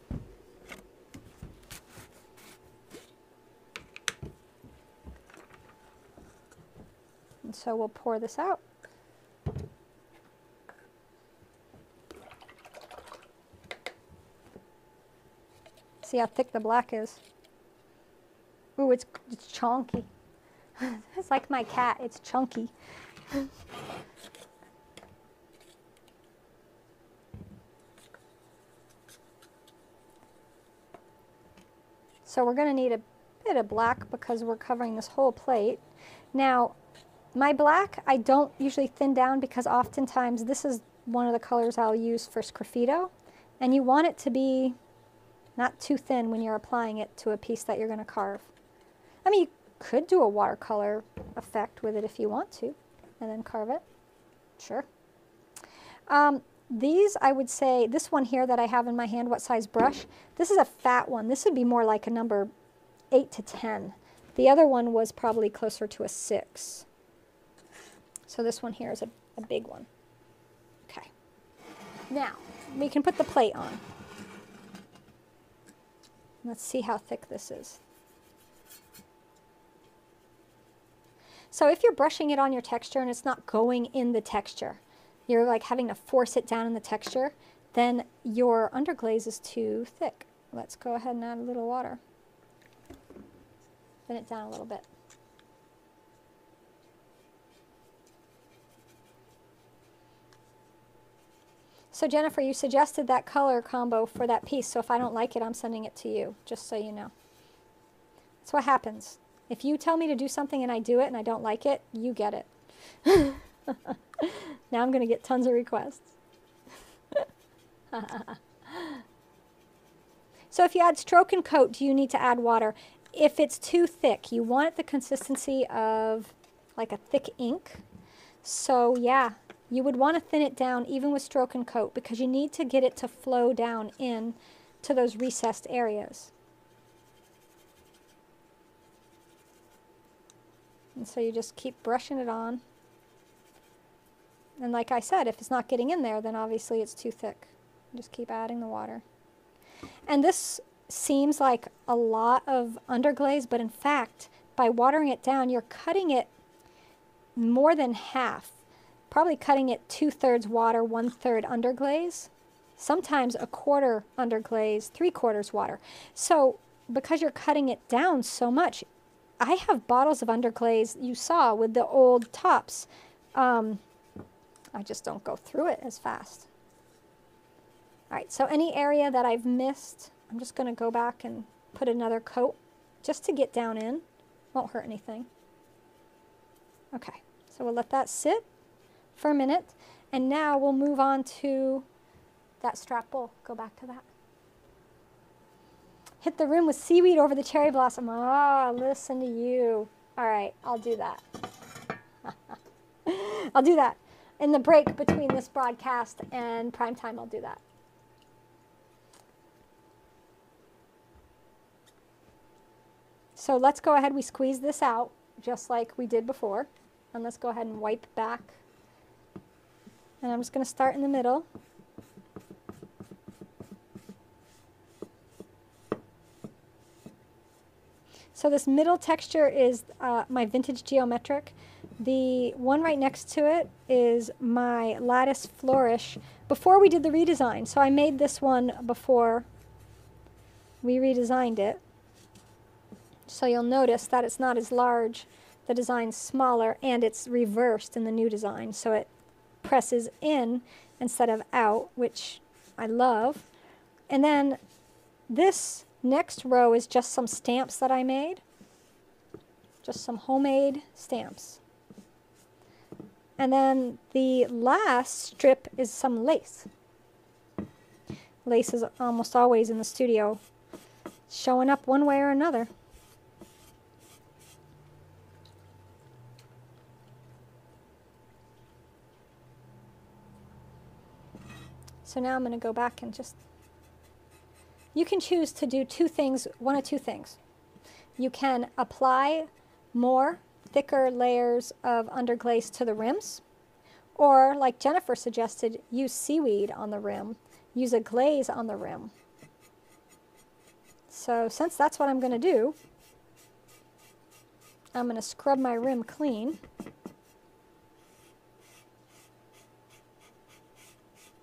And so we'll pour this out. See how thick the black is. Ooh, it's, it's chunky. <laughs> it's like my cat, it's chunky. <laughs> So we're going to need a bit of black because we're covering this whole plate. Now, my black, I don't usually thin down because oftentimes this is one of the colors I'll use for sgraffito. And you want it to be not too thin when you're applying it to a piece that you're going to carve. I mean, you could do a watercolor effect with it if you want to, and then carve it. Sure. Um, these, I would say, this one here that I have in my hand, what size brush? This is a fat one. This would be more like a number 8 to 10. The other one was probably closer to a 6. So this one here is a, a big one. Okay. Now, we can put the plate on. Let's see how thick this is. So if you're brushing it on your texture and it's not going in the texture, you're like having to force it down in the texture, then your underglaze is too thick. Let's go ahead and add a little water. Thin it down a little bit. So Jennifer, you suggested that color combo for that piece, so if I don't like it, I'm sending it to you, just so you know. That's what happens. If you tell me to do something and I do it and I don't like it, you get it. <laughs> now I'm going to get tons of requests. <laughs> so if you add stroke and coat, do you need to add water? If it's too thick, you want the consistency of like a thick ink. So yeah, you would want to thin it down even with stroke and coat because you need to get it to flow down in to those recessed areas. And so you just keep brushing it on. And like I said, if it's not getting in there, then obviously it's too thick. Just keep adding the water. And this seems like a lot of underglaze, but in fact, by watering it down, you're cutting it more than half probably cutting it two-thirds water, one-third underglaze, sometimes a quarter underglaze, three-quarters water. So because you're cutting it down so much, I have bottles of underglaze you saw with the old tops. Um, I just don't go through it as fast. All right, so any area that I've missed, I'm just going to go back and put another coat just to get down in. Won't hurt anything. Okay, so we'll let that sit for a minute. And now we'll move on to that strap bowl. Go back to that. Hit the rim with seaweed over the cherry blossom. Ah, listen to you. All right, I'll do that. <laughs> I'll do that. In the break between this broadcast and prime time, I'll do that. So let's go ahead, we squeeze this out just like we did before. And let's go ahead and wipe back and I'm just going to start in the middle. So this middle texture is uh, my vintage geometric. The one right next to it is my lattice flourish before we did the redesign. So I made this one before we redesigned it. So you'll notice that it's not as large, the design's smaller, and it's reversed in the new design. So it presses in instead of out, which I love. And then this next row is just some stamps that I made. Just some homemade stamps. And then the last strip is some lace. Lace is almost always in the studio showing up one way or another. So now I'm going to go back and just, you can choose to do two things, one of two things. You can apply more thicker layers of underglaze to the rims, or like Jennifer suggested, use seaweed on the rim, use a glaze on the rim. So since that's what I'm going to do, I'm going to scrub my rim clean.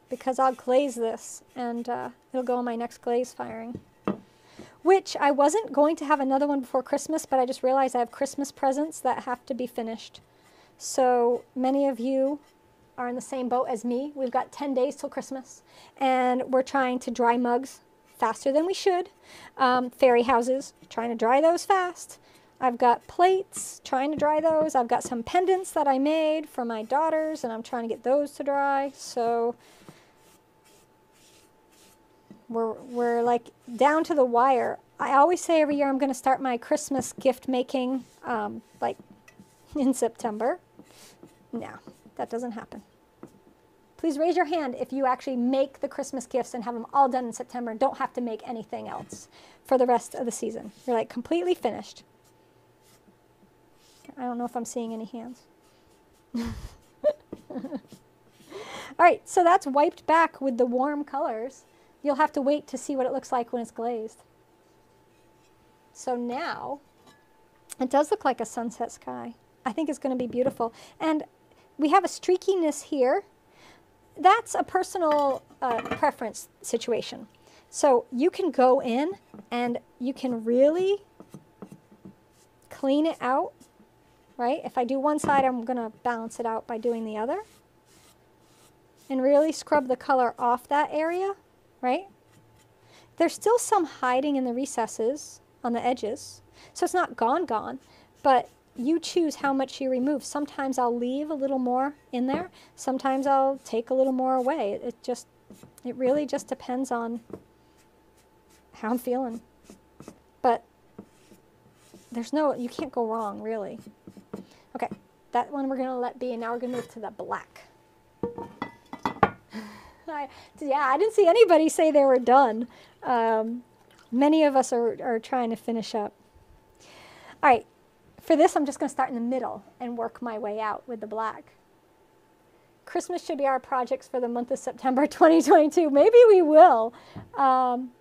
Because I'll glaze this and uh, it'll go on my next glaze firing. Which I wasn't going to have another one before Christmas, but I just realized I have Christmas presents that have to be finished. So many of you are in the same boat as me. We've got 10 days till Christmas, and we're trying to dry mugs faster than we should. Um, fairy houses, trying to dry those fast. I've got plates, trying to dry those. I've got some pendants that I made for my daughters, and I'm trying to get those to dry. So we're, we're like down to the wire. I always say every year I'm going to start my Christmas gift making um, like <laughs> in September. No, that doesn't happen. Please raise your hand if you actually make the Christmas gifts and have them all done in September and don't have to make anything else for the rest of the season. You're like completely finished. I don't know if I'm seeing any hands. <laughs> all right, so that's wiped back with the warm colors. You'll have to wait to see what it looks like when it's glazed. So now it does look like a sunset sky. I think it's going to be beautiful. And we have a streakiness here. That's a personal uh, preference situation. So you can go in and you can really clean it out, right? If I do one side, I'm going to balance it out by doing the other. And really scrub the color off that area, right? There's still some hiding in the recesses on the edges. So it's not gone, gone, but you choose how much you remove. Sometimes I'll leave a little more in there. Sometimes I'll take a little more away. It, it just, it really just depends on how I'm feeling. But there's no, you can't go wrong, really. Okay, that one we're going to let be, and now we're going to move to the black. I, yeah, I didn't see anybody say they were done. Um, many of us are, are trying to finish up. All right, for this, I'm just going to start in the middle and work my way out with the black. Christmas should be our projects for the month of September <laughs> 2022. Maybe we will. Um,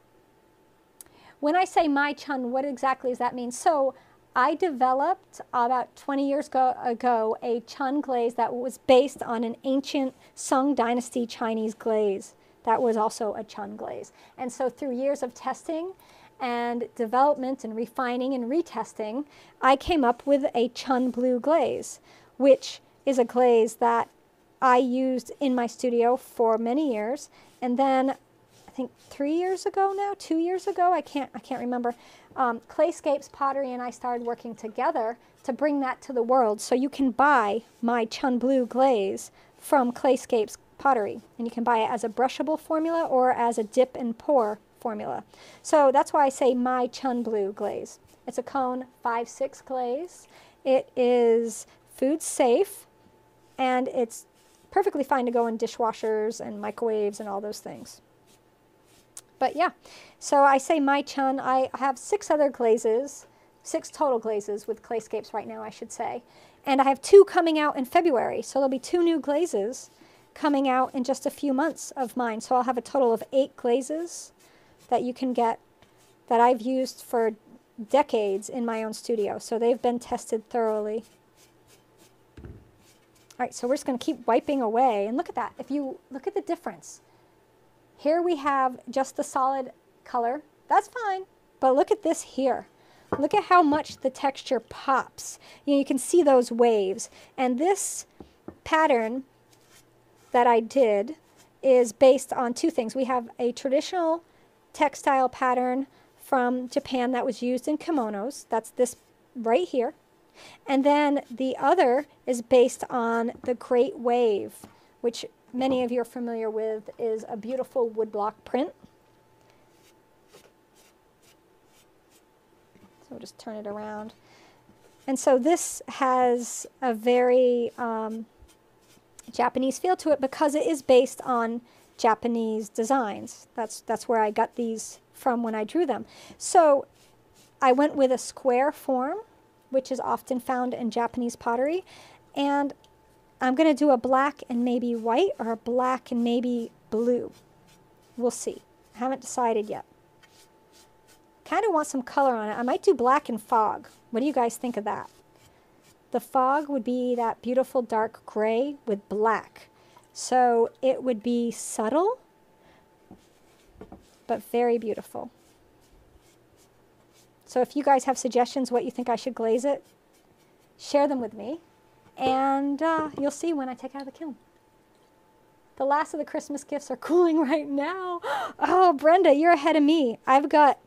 when I say my chun, what exactly does that mean? So I developed about 20 years ago, ago a chun glaze that was based on an ancient Sung Dynasty Chinese glaze that was also a chun glaze. And so through years of testing and development and refining and retesting, I came up with a chun blue glaze, which is a glaze that I used in my studio for many years. And then I think three years ago now, two years ago, I can't, I can't remember, um, Clayscapes Pottery and I started working together to bring that to the world. So you can buy my Chun Blue glaze from Clayscapes Pottery. And you can buy it as a brushable formula or as a dip and pour formula. So that's why I say my Chun Blue glaze. It's a cone 5-6 glaze. It is food safe and it's perfectly fine to go in dishwashers and microwaves and all those things. But yeah, so I say my chun. I have six other glazes, six total glazes with Clayscapes right now, I should say. And I have two coming out in February. So there'll be two new glazes coming out in just a few months of mine. So I'll have a total of eight glazes that you can get that I've used for decades in my own studio. So they've been tested thoroughly. All right, so we're just going to keep wiping away. And look at that. If you look at the difference. Here we have just the solid color. That's fine. But look at this here. Look at how much the texture pops. You, know, you can see those waves. And this pattern that I did is based on two things. We have a traditional textile pattern from Japan that was used in kimonos. That's this right here. And then the other is based on the Great Wave, which many of you are familiar with is a beautiful woodblock print. So we'll just turn it around. And so this has a very um, Japanese feel to it because it is based on Japanese designs. That's, that's where I got these from when I drew them. So I went with a square form, which is often found in Japanese pottery, and I'm going to do a black and maybe white or a black and maybe blue. We'll see. I haven't decided yet. Kind of want some color on it. I might do black and fog. What do you guys think of that? The fog would be that beautiful dark gray with black. So it would be subtle, but very beautiful. So if you guys have suggestions what you think I should glaze it, share them with me. and uh, you'll see when I take out of the kiln. The last of the Christmas gifts are <laughs> cooling right now. <gasps> Oh, Brenda, you're ahead of me. I've got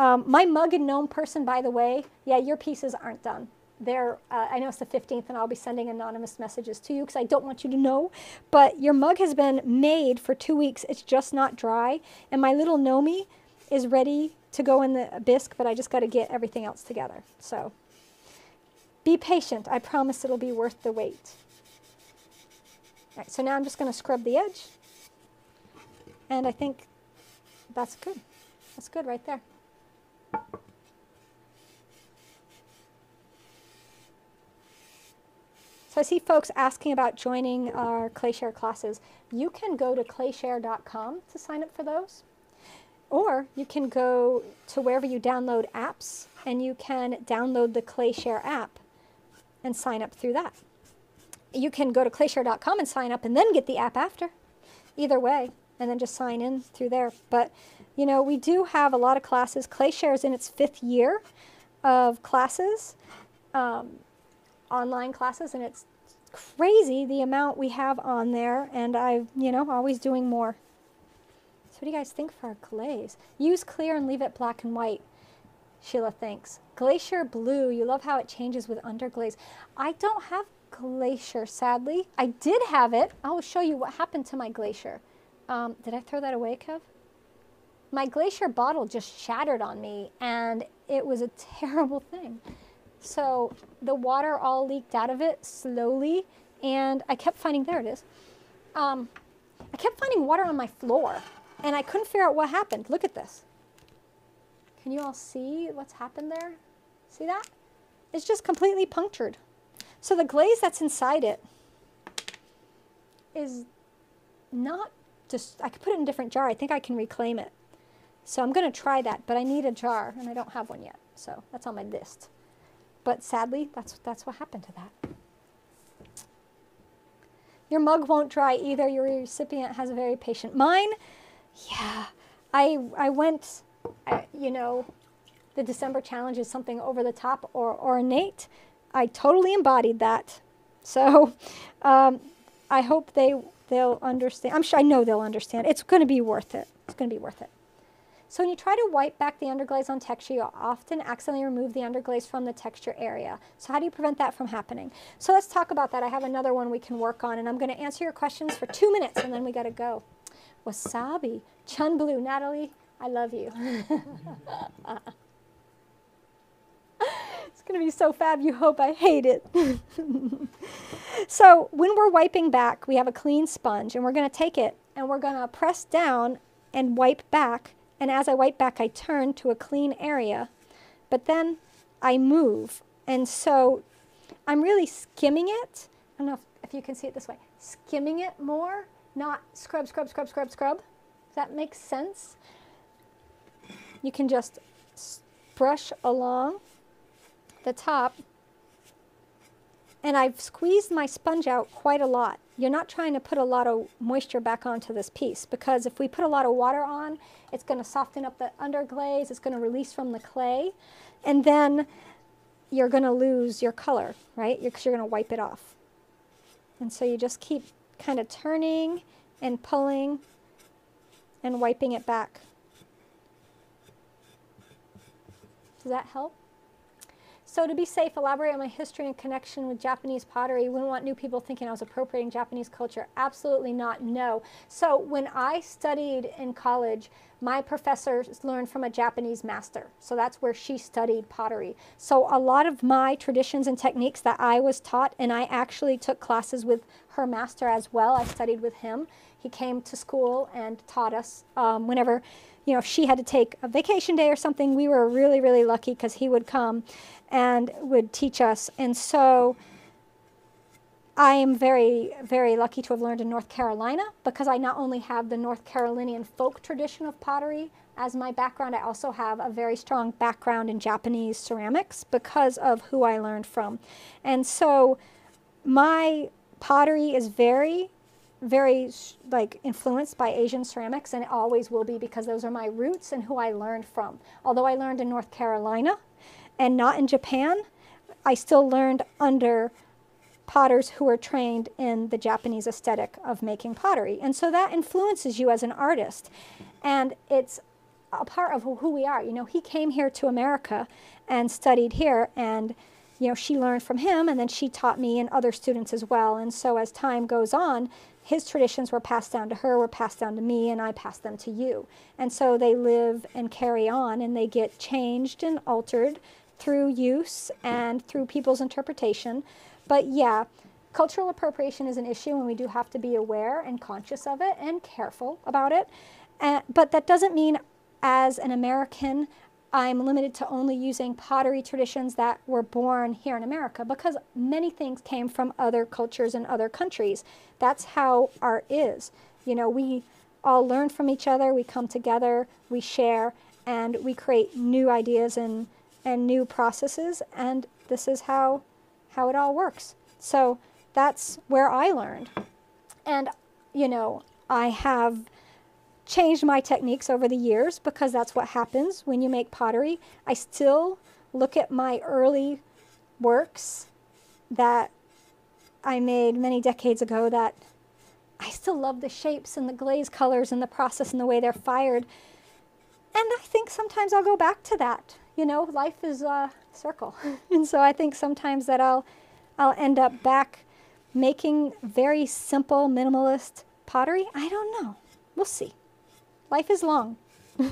um, my mug and gnome person, by the way. Yeah, your pieces aren't done. They're, uh, I know it's the 15th, and I'll be sending anonymous messages to you because I don't want you to know. But your mug has been made for two weeks. It's just not dry. And my little Nomi is ready to go in the bisque, but I just got to get everything else together. So be patient. I promise it'll be worth the wait. All right, so now I'm just going to scrub the edge. And I think that's good. That's good right there. So I see folks asking about joining our ClayShare classes. You can go to clayshare.com to sign up for those. Or you can go to wherever you download apps and you can download the ClayShare app and sign up through that. You can go to clayshare.com and sign up and then get the app after. Either way, and then just sign in through there. But, you know, we do have a lot of classes. ClayShare is in its fifth year of classes, um, online classes, and it's crazy the amount we have on there. And I, you know, always doing more. So what do you guys think for our glaze? Use clear and leave it black and white. Sheila thinks. Glacier blue, you love how it changes with underglaze. I don't have glacier, sadly. I did have it. I'll show you what happened to my glacier. Um, did I throw that away, Kev? My glacier bottle just shattered on me, and it was a <laughs> terrible thing. So the water all leaked out of it slowly, and I kept finding, there it is. Um, I kept finding water on my floor, and I couldn't figure out what happened. Look at this. Can you all see what's happened there? See that? It's just completely punctured. So the glaze that's inside it is not just, I could put it in a different jar. I think I can reclaim it. So I'm going to try that, but I need a jar, and I don't have one yet. So that's on my list. But sadly, that's, that's what happened to that. Your mug won't dry either. Your recipient has a very patient. Mine, yeah, I, I went, I, you know, the December challenge is something over the top or, or innate. I totally embodied that. So <laughs> um, I hope they, they'll understand. I'm sure I know they'll understand. It's going to be worth it. It's going to be worth it. So when you try to wipe back the underglaze on texture, you'll often accidentally remove the underglaze from the texture area. So how do you prevent that from happening? So let's talk about that. I have another one we can work on, and I'm going to answer your questions for two minutes, and then we got to go. Wasabi, Chun Blue, Natalie, I love you. <laughs> going to be so fab, you hope I hate it. <laughs> so when we're wiping back, we have a clean sponge, and we're going to take it, and we're going to press down and wipe back and as I wipe back, I turn to a clean area, but then I move. And so I'm really skimming it. I don't know if, if you can see it this way. Skimming it more, not scrub, scrub, scrub, scrub, scrub. Does that make sense? You can just brush along the top and I've squeezed my sponge out quite a lot. You're not trying to put a lot of moisture back onto this piece because if we put a lot of water on, it's going to soften up the underglaze, it's going to release from the clay, and then you're going to lose your color, right? Because you're, you're going to wipe it off. And so you just keep kind of turning and pulling and wiping it back. Does that help? So to be safe, elaborate on my history and connection with Japanese pottery. We wouldn't want new people thinking I was appropriating Japanese culture. Absolutely not, no. So when I studied in college, my professor learned from a Japanese master. So that's where she studied pottery. So a lot of my traditions and techniques that I was taught, and I actually took classes with her master as well. I studied with him. He came to school and taught us um, whenever, you know, if she had to take a vacation day or something, we were really, really lucky because he would come and would teach us. And so I am very, very lucky to have learned in North Carolina because I not only have the North Carolinian folk tradition of pottery as my background, I also have a very strong background in Japanese ceramics because of who I learned from. And so my pottery is very, very like influenced by Asian ceramics and always will be because those are my roots and who I learned from. Although I learned in North Carolina, and not in Japan, I still learned under potters who are trained in the Japanese aesthetic of making pottery. And so that influences you as an artist. And it's a part of who we are. You know, he came here to America and studied here and you know, she learned from him and then she taught me and other students as well. And so as time goes on, his traditions were passed down to her, were passed down to me, and I passed them to you. And so they live and carry on and they get changed and altered through use and through people's interpretation. But yeah, cultural appropriation is an issue and we do have to be aware and conscious of it and careful about it. Uh, but that doesn't mean as an American, I'm limited to only using pottery traditions that were born here in America because many things came from other cultures and other countries. That's how art is. You know, we all learn from each other, we come together, we share, and we create new ideas and, and new processes, and this is how, how it all works. So that's where I learned. And, you know, I have changed my techniques over the years because that's what happens when you make pottery. I still look at my early works that I made many decades ago that I still love the shapes and the glaze colors and the process and the way they're fired. And I think sometimes I'll go back to that. You know, life is a circle. <laughs> and so I think sometimes that I'll I'll end up back making very simple minimalist pottery. I don't know. We'll see. Life is long <laughs>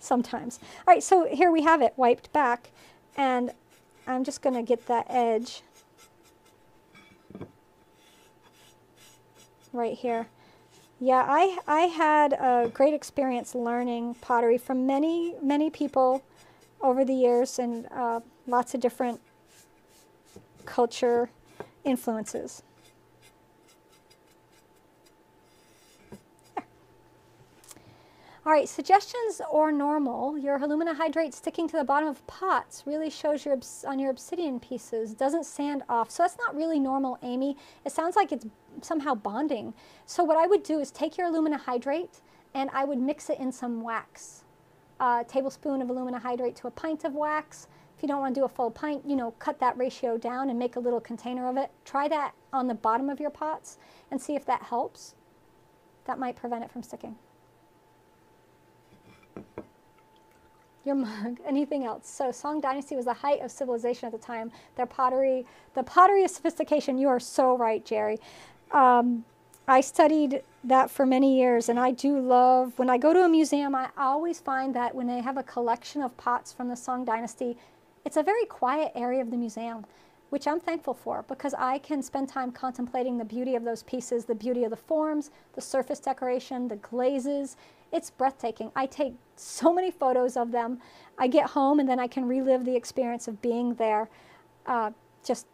sometimes. All right, so here we have it wiped back. And I'm just going to get that edge right here. Yeah, I, I had a great experience learning pottery from many, many people over the years and uh, lots of different culture influences. All right, suggestions or normal. Your alumina hydrate sticking to the bottom of pots really shows your on your obsidian pieces. Doesn't sand off. So that's not really normal, Amy. It sounds like it's somehow bonding. So what I would do is take your alumina hydrate and I would mix it in some wax. A tablespoon of alumina hydrate to a pint of wax. If you don't want to do a full pint, you know, cut that ratio down and make a little container of it. Try that on the bottom of your pots and see if that helps. That might prevent it from sticking. Your mug, <laughs> anything else. So Song Dynasty was the height of civilization at the time. Their pottery, the pottery of sophistication, you are so right, Jerry. Um, I studied that for many years and I do love, when I go to a museum, I always find that when they have a collection of pots from the Song Dynasty, it's a very quiet area of the museum, which I'm thankful for because I can spend time contemplating the beauty of those pieces, the beauty of the forms, the surface decoration, the glazes, it's breathtaking. I take so many photos of them. I get home and then I can relive the experience of being there. Uh, just,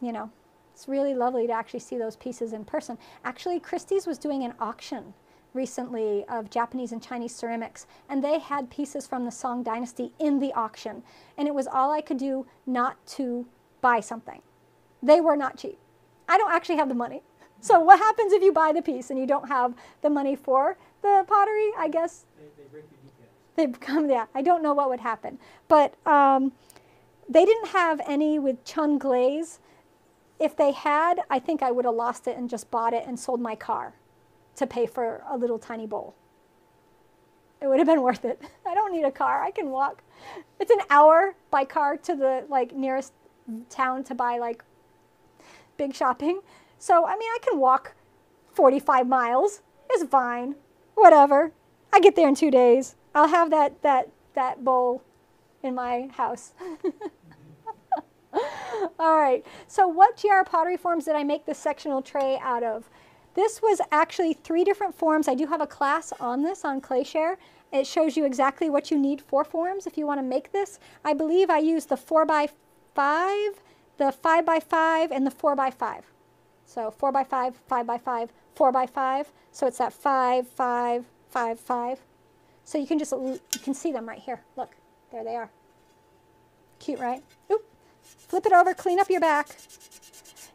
you know, it's really lovely to actually see those pieces in person. Actually, Christie's was doing an auction recently of Japanese and Chinese ceramics, and they had pieces from the Song Dynasty in the auction. And it was all I could do not to buy something. They were not cheap. I don't actually have the money. <laughs> So what happens if you buy the piece and you don't have the money for the pottery, I guess. They, they break the details. They become, yeah, I don't know what would happen. But um, they didn't have any with chun glaze. If they had, I think I would have lost it and just bought it and sold my car to pay for a little tiny bowl. It would have been worth it. <laughs> I don't need a car. I can walk. It's an hour by car to the like nearest town to buy like big shopping. So, I mean, I can walk 45 miles. It's fine whatever. I get there in two days. I'll have that, that, that bowl in my house. <laughs> All right, so what GR pottery forms did I make the sectional tray out of? This was actually three different forms. I do have a class on this on Clayshare. It shows you exactly what you need for forms if you want to make this. I believe I used the 4x5, the 5x5, and the 4x5. So 4x5, 5x5, four by five. So it's that five, five, five, five. So you can just, you can see them right here. Look, there they are. Cute, right? Oop. Flip it over, clean up your back.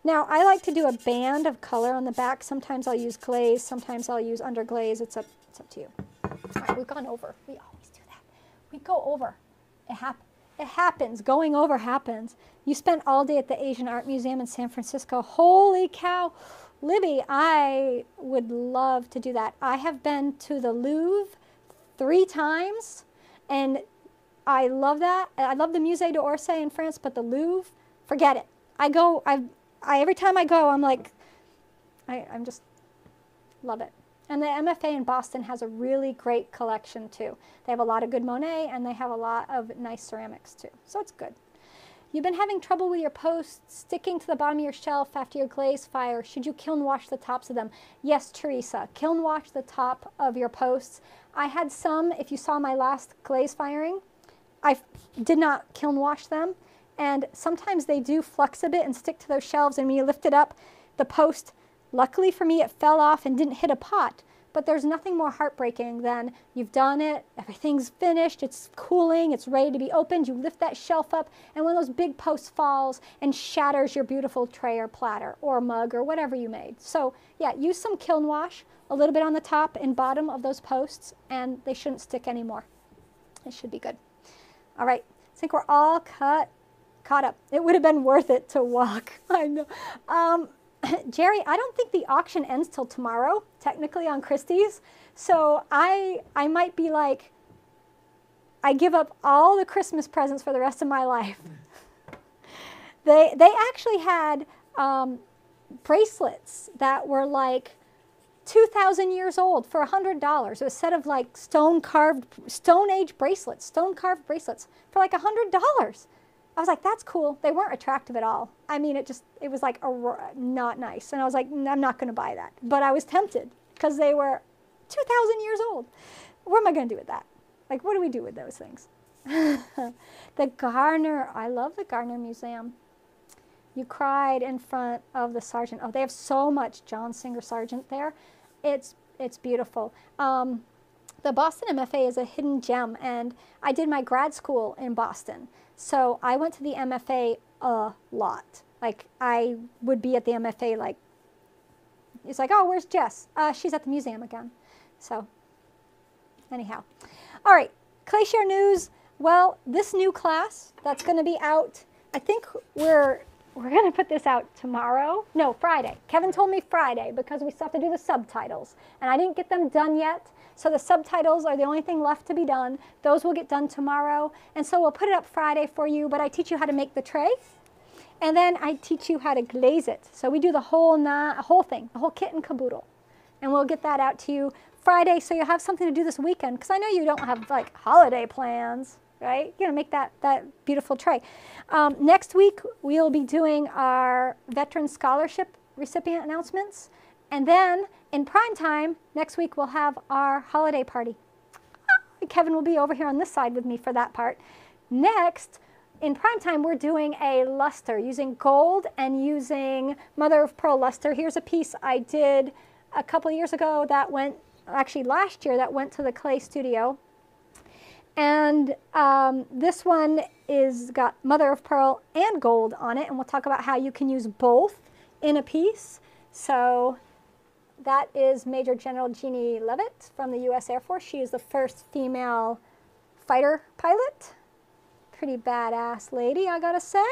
Now, I like to do a band of color on the back. Sometimes I'll use glaze, sometimes I'll use underglaze. It's up, it's up to you. All right, we've gone over. We always do that. We go over. It, hap it happens. Going over happens. You spent all day at the Asian Art Museum in San Francisco. Holy cow. Libby, I would love to do that. I have been to the Louvre three times and I love that. I love the Musée d'Orsay in France, but the Louvre, forget it. I go, I, I every time I go, I'm like, I, I'm just love it. And the MFA in Boston has a really great collection too. They have a lot of good Monet and they have a lot of nice ceramics too. So it's good. You've been having trouble with your posts sticking to the bottom of your shelf after your glaze fire. Should you kiln wash the tops of them? Yes, Teresa. Kiln wash the top of your posts. I had some, if you saw my last glaze firing, I did not kiln wash them. And sometimes they do flux a bit and stick to those shelves. And when you lift it up, the post Luckily for me, it fell off and didn't hit a pot. But there's nothing more heartbreaking than you've done it, everything's finished, it's cooling, it's ready to be opened. You lift that shelf up, and one of those big posts falls and shatters your beautiful tray or platter or mug or whatever you made. So, yeah, use some kiln wash, a little bit on the top and bottom of those posts, and they shouldn't stick anymore. It should be good. All right, I think we're all cut, caught up. It would have been worth it to walk. <laughs> I know. Um, <coughs> Jerry, I don't think the auction ends till tomorrow, technically on Christie's. So I, I might be like, I give up all the Christmas presents for the rest of my life. <laughs> they, they actually had um, bracelets that were like 2,000 years old for $100. A set of like stone carved, stone age bracelets, stone carved bracelets for like $100. I was like, that's cool. They weren't attractive at all. I mean, it just, it was like a, not nice. And I was like, I'm not going to buy that. But I was tempted because they were 2,000 years old. What am I going to do with that? Like, what do we do with those things? <laughs> the Gardner, I love the Gardner Museum. You cried in front of the Sargent. Oh, they have so much John Singer Sargent there. It's, it's beautiful. Um, the Boston MFA is a hidden gem, and I did my grad school in Boston. So I went to the MFA a lot. Like I would be at the MFA like, it's like, oh, where's Jess? Uh, she's at the museum again. So anyhow. All right, Clayshare News. Well, this new class that's going to be out, I think we're we're going to put this out tomorrow. No, Friday. Kevin told me Friday because we still have to do the subtitles. And I didn't get them done yet. So the subtitles are the only thing left to be done. Those will get done tomorrow. And so we'll put it up Friday for you, but I teach you how to make the tray. And then I teach you how to glaze it. So we do the whole, na whole thing, the whole kit and caboodle. And we'll get that out to you Friday so you'll have something to do this weekend. Because I know you don't have like holiday plans, right? You're to make that, that beautiful tray. Um, next week, we'll be doing our Veteran Scholarship recipient announcements. And then in prime time, next week we'll have our holiday party. Kevin will be over here on this side with me for that part. Next, in prime time, we're doing a luster using gold and using mother of pearl luster. Here's a piece I did a couple years ago that went, actually last year, that went to the clay studio. And um, this one is got mother of pearl and gold on it, and we'll talk about how you can use both in a piece. So that is Major General Jeannie Leavitt from the U.S. Air Force. She is the first female fighter pilot. Pretty badass lady, I gotta say.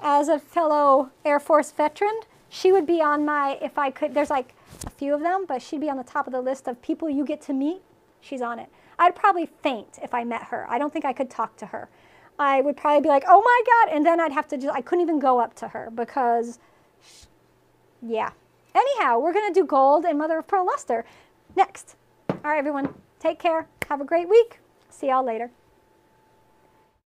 As a fellow Air Force veteran, she would be on my, if I could, there's like a few of them, but she'd be on the top of the list of people you get to meet. She's on it. I'd probably faint if I met her. I don't think I could talk to her. I would probably be like, oh my God. And then I'd have to just, I couldn't even go up to her because, yeah. Anyhow, we're going to do gold and mother of pearl luster next. All right, everyone, take care. Have a great week. See y'all later.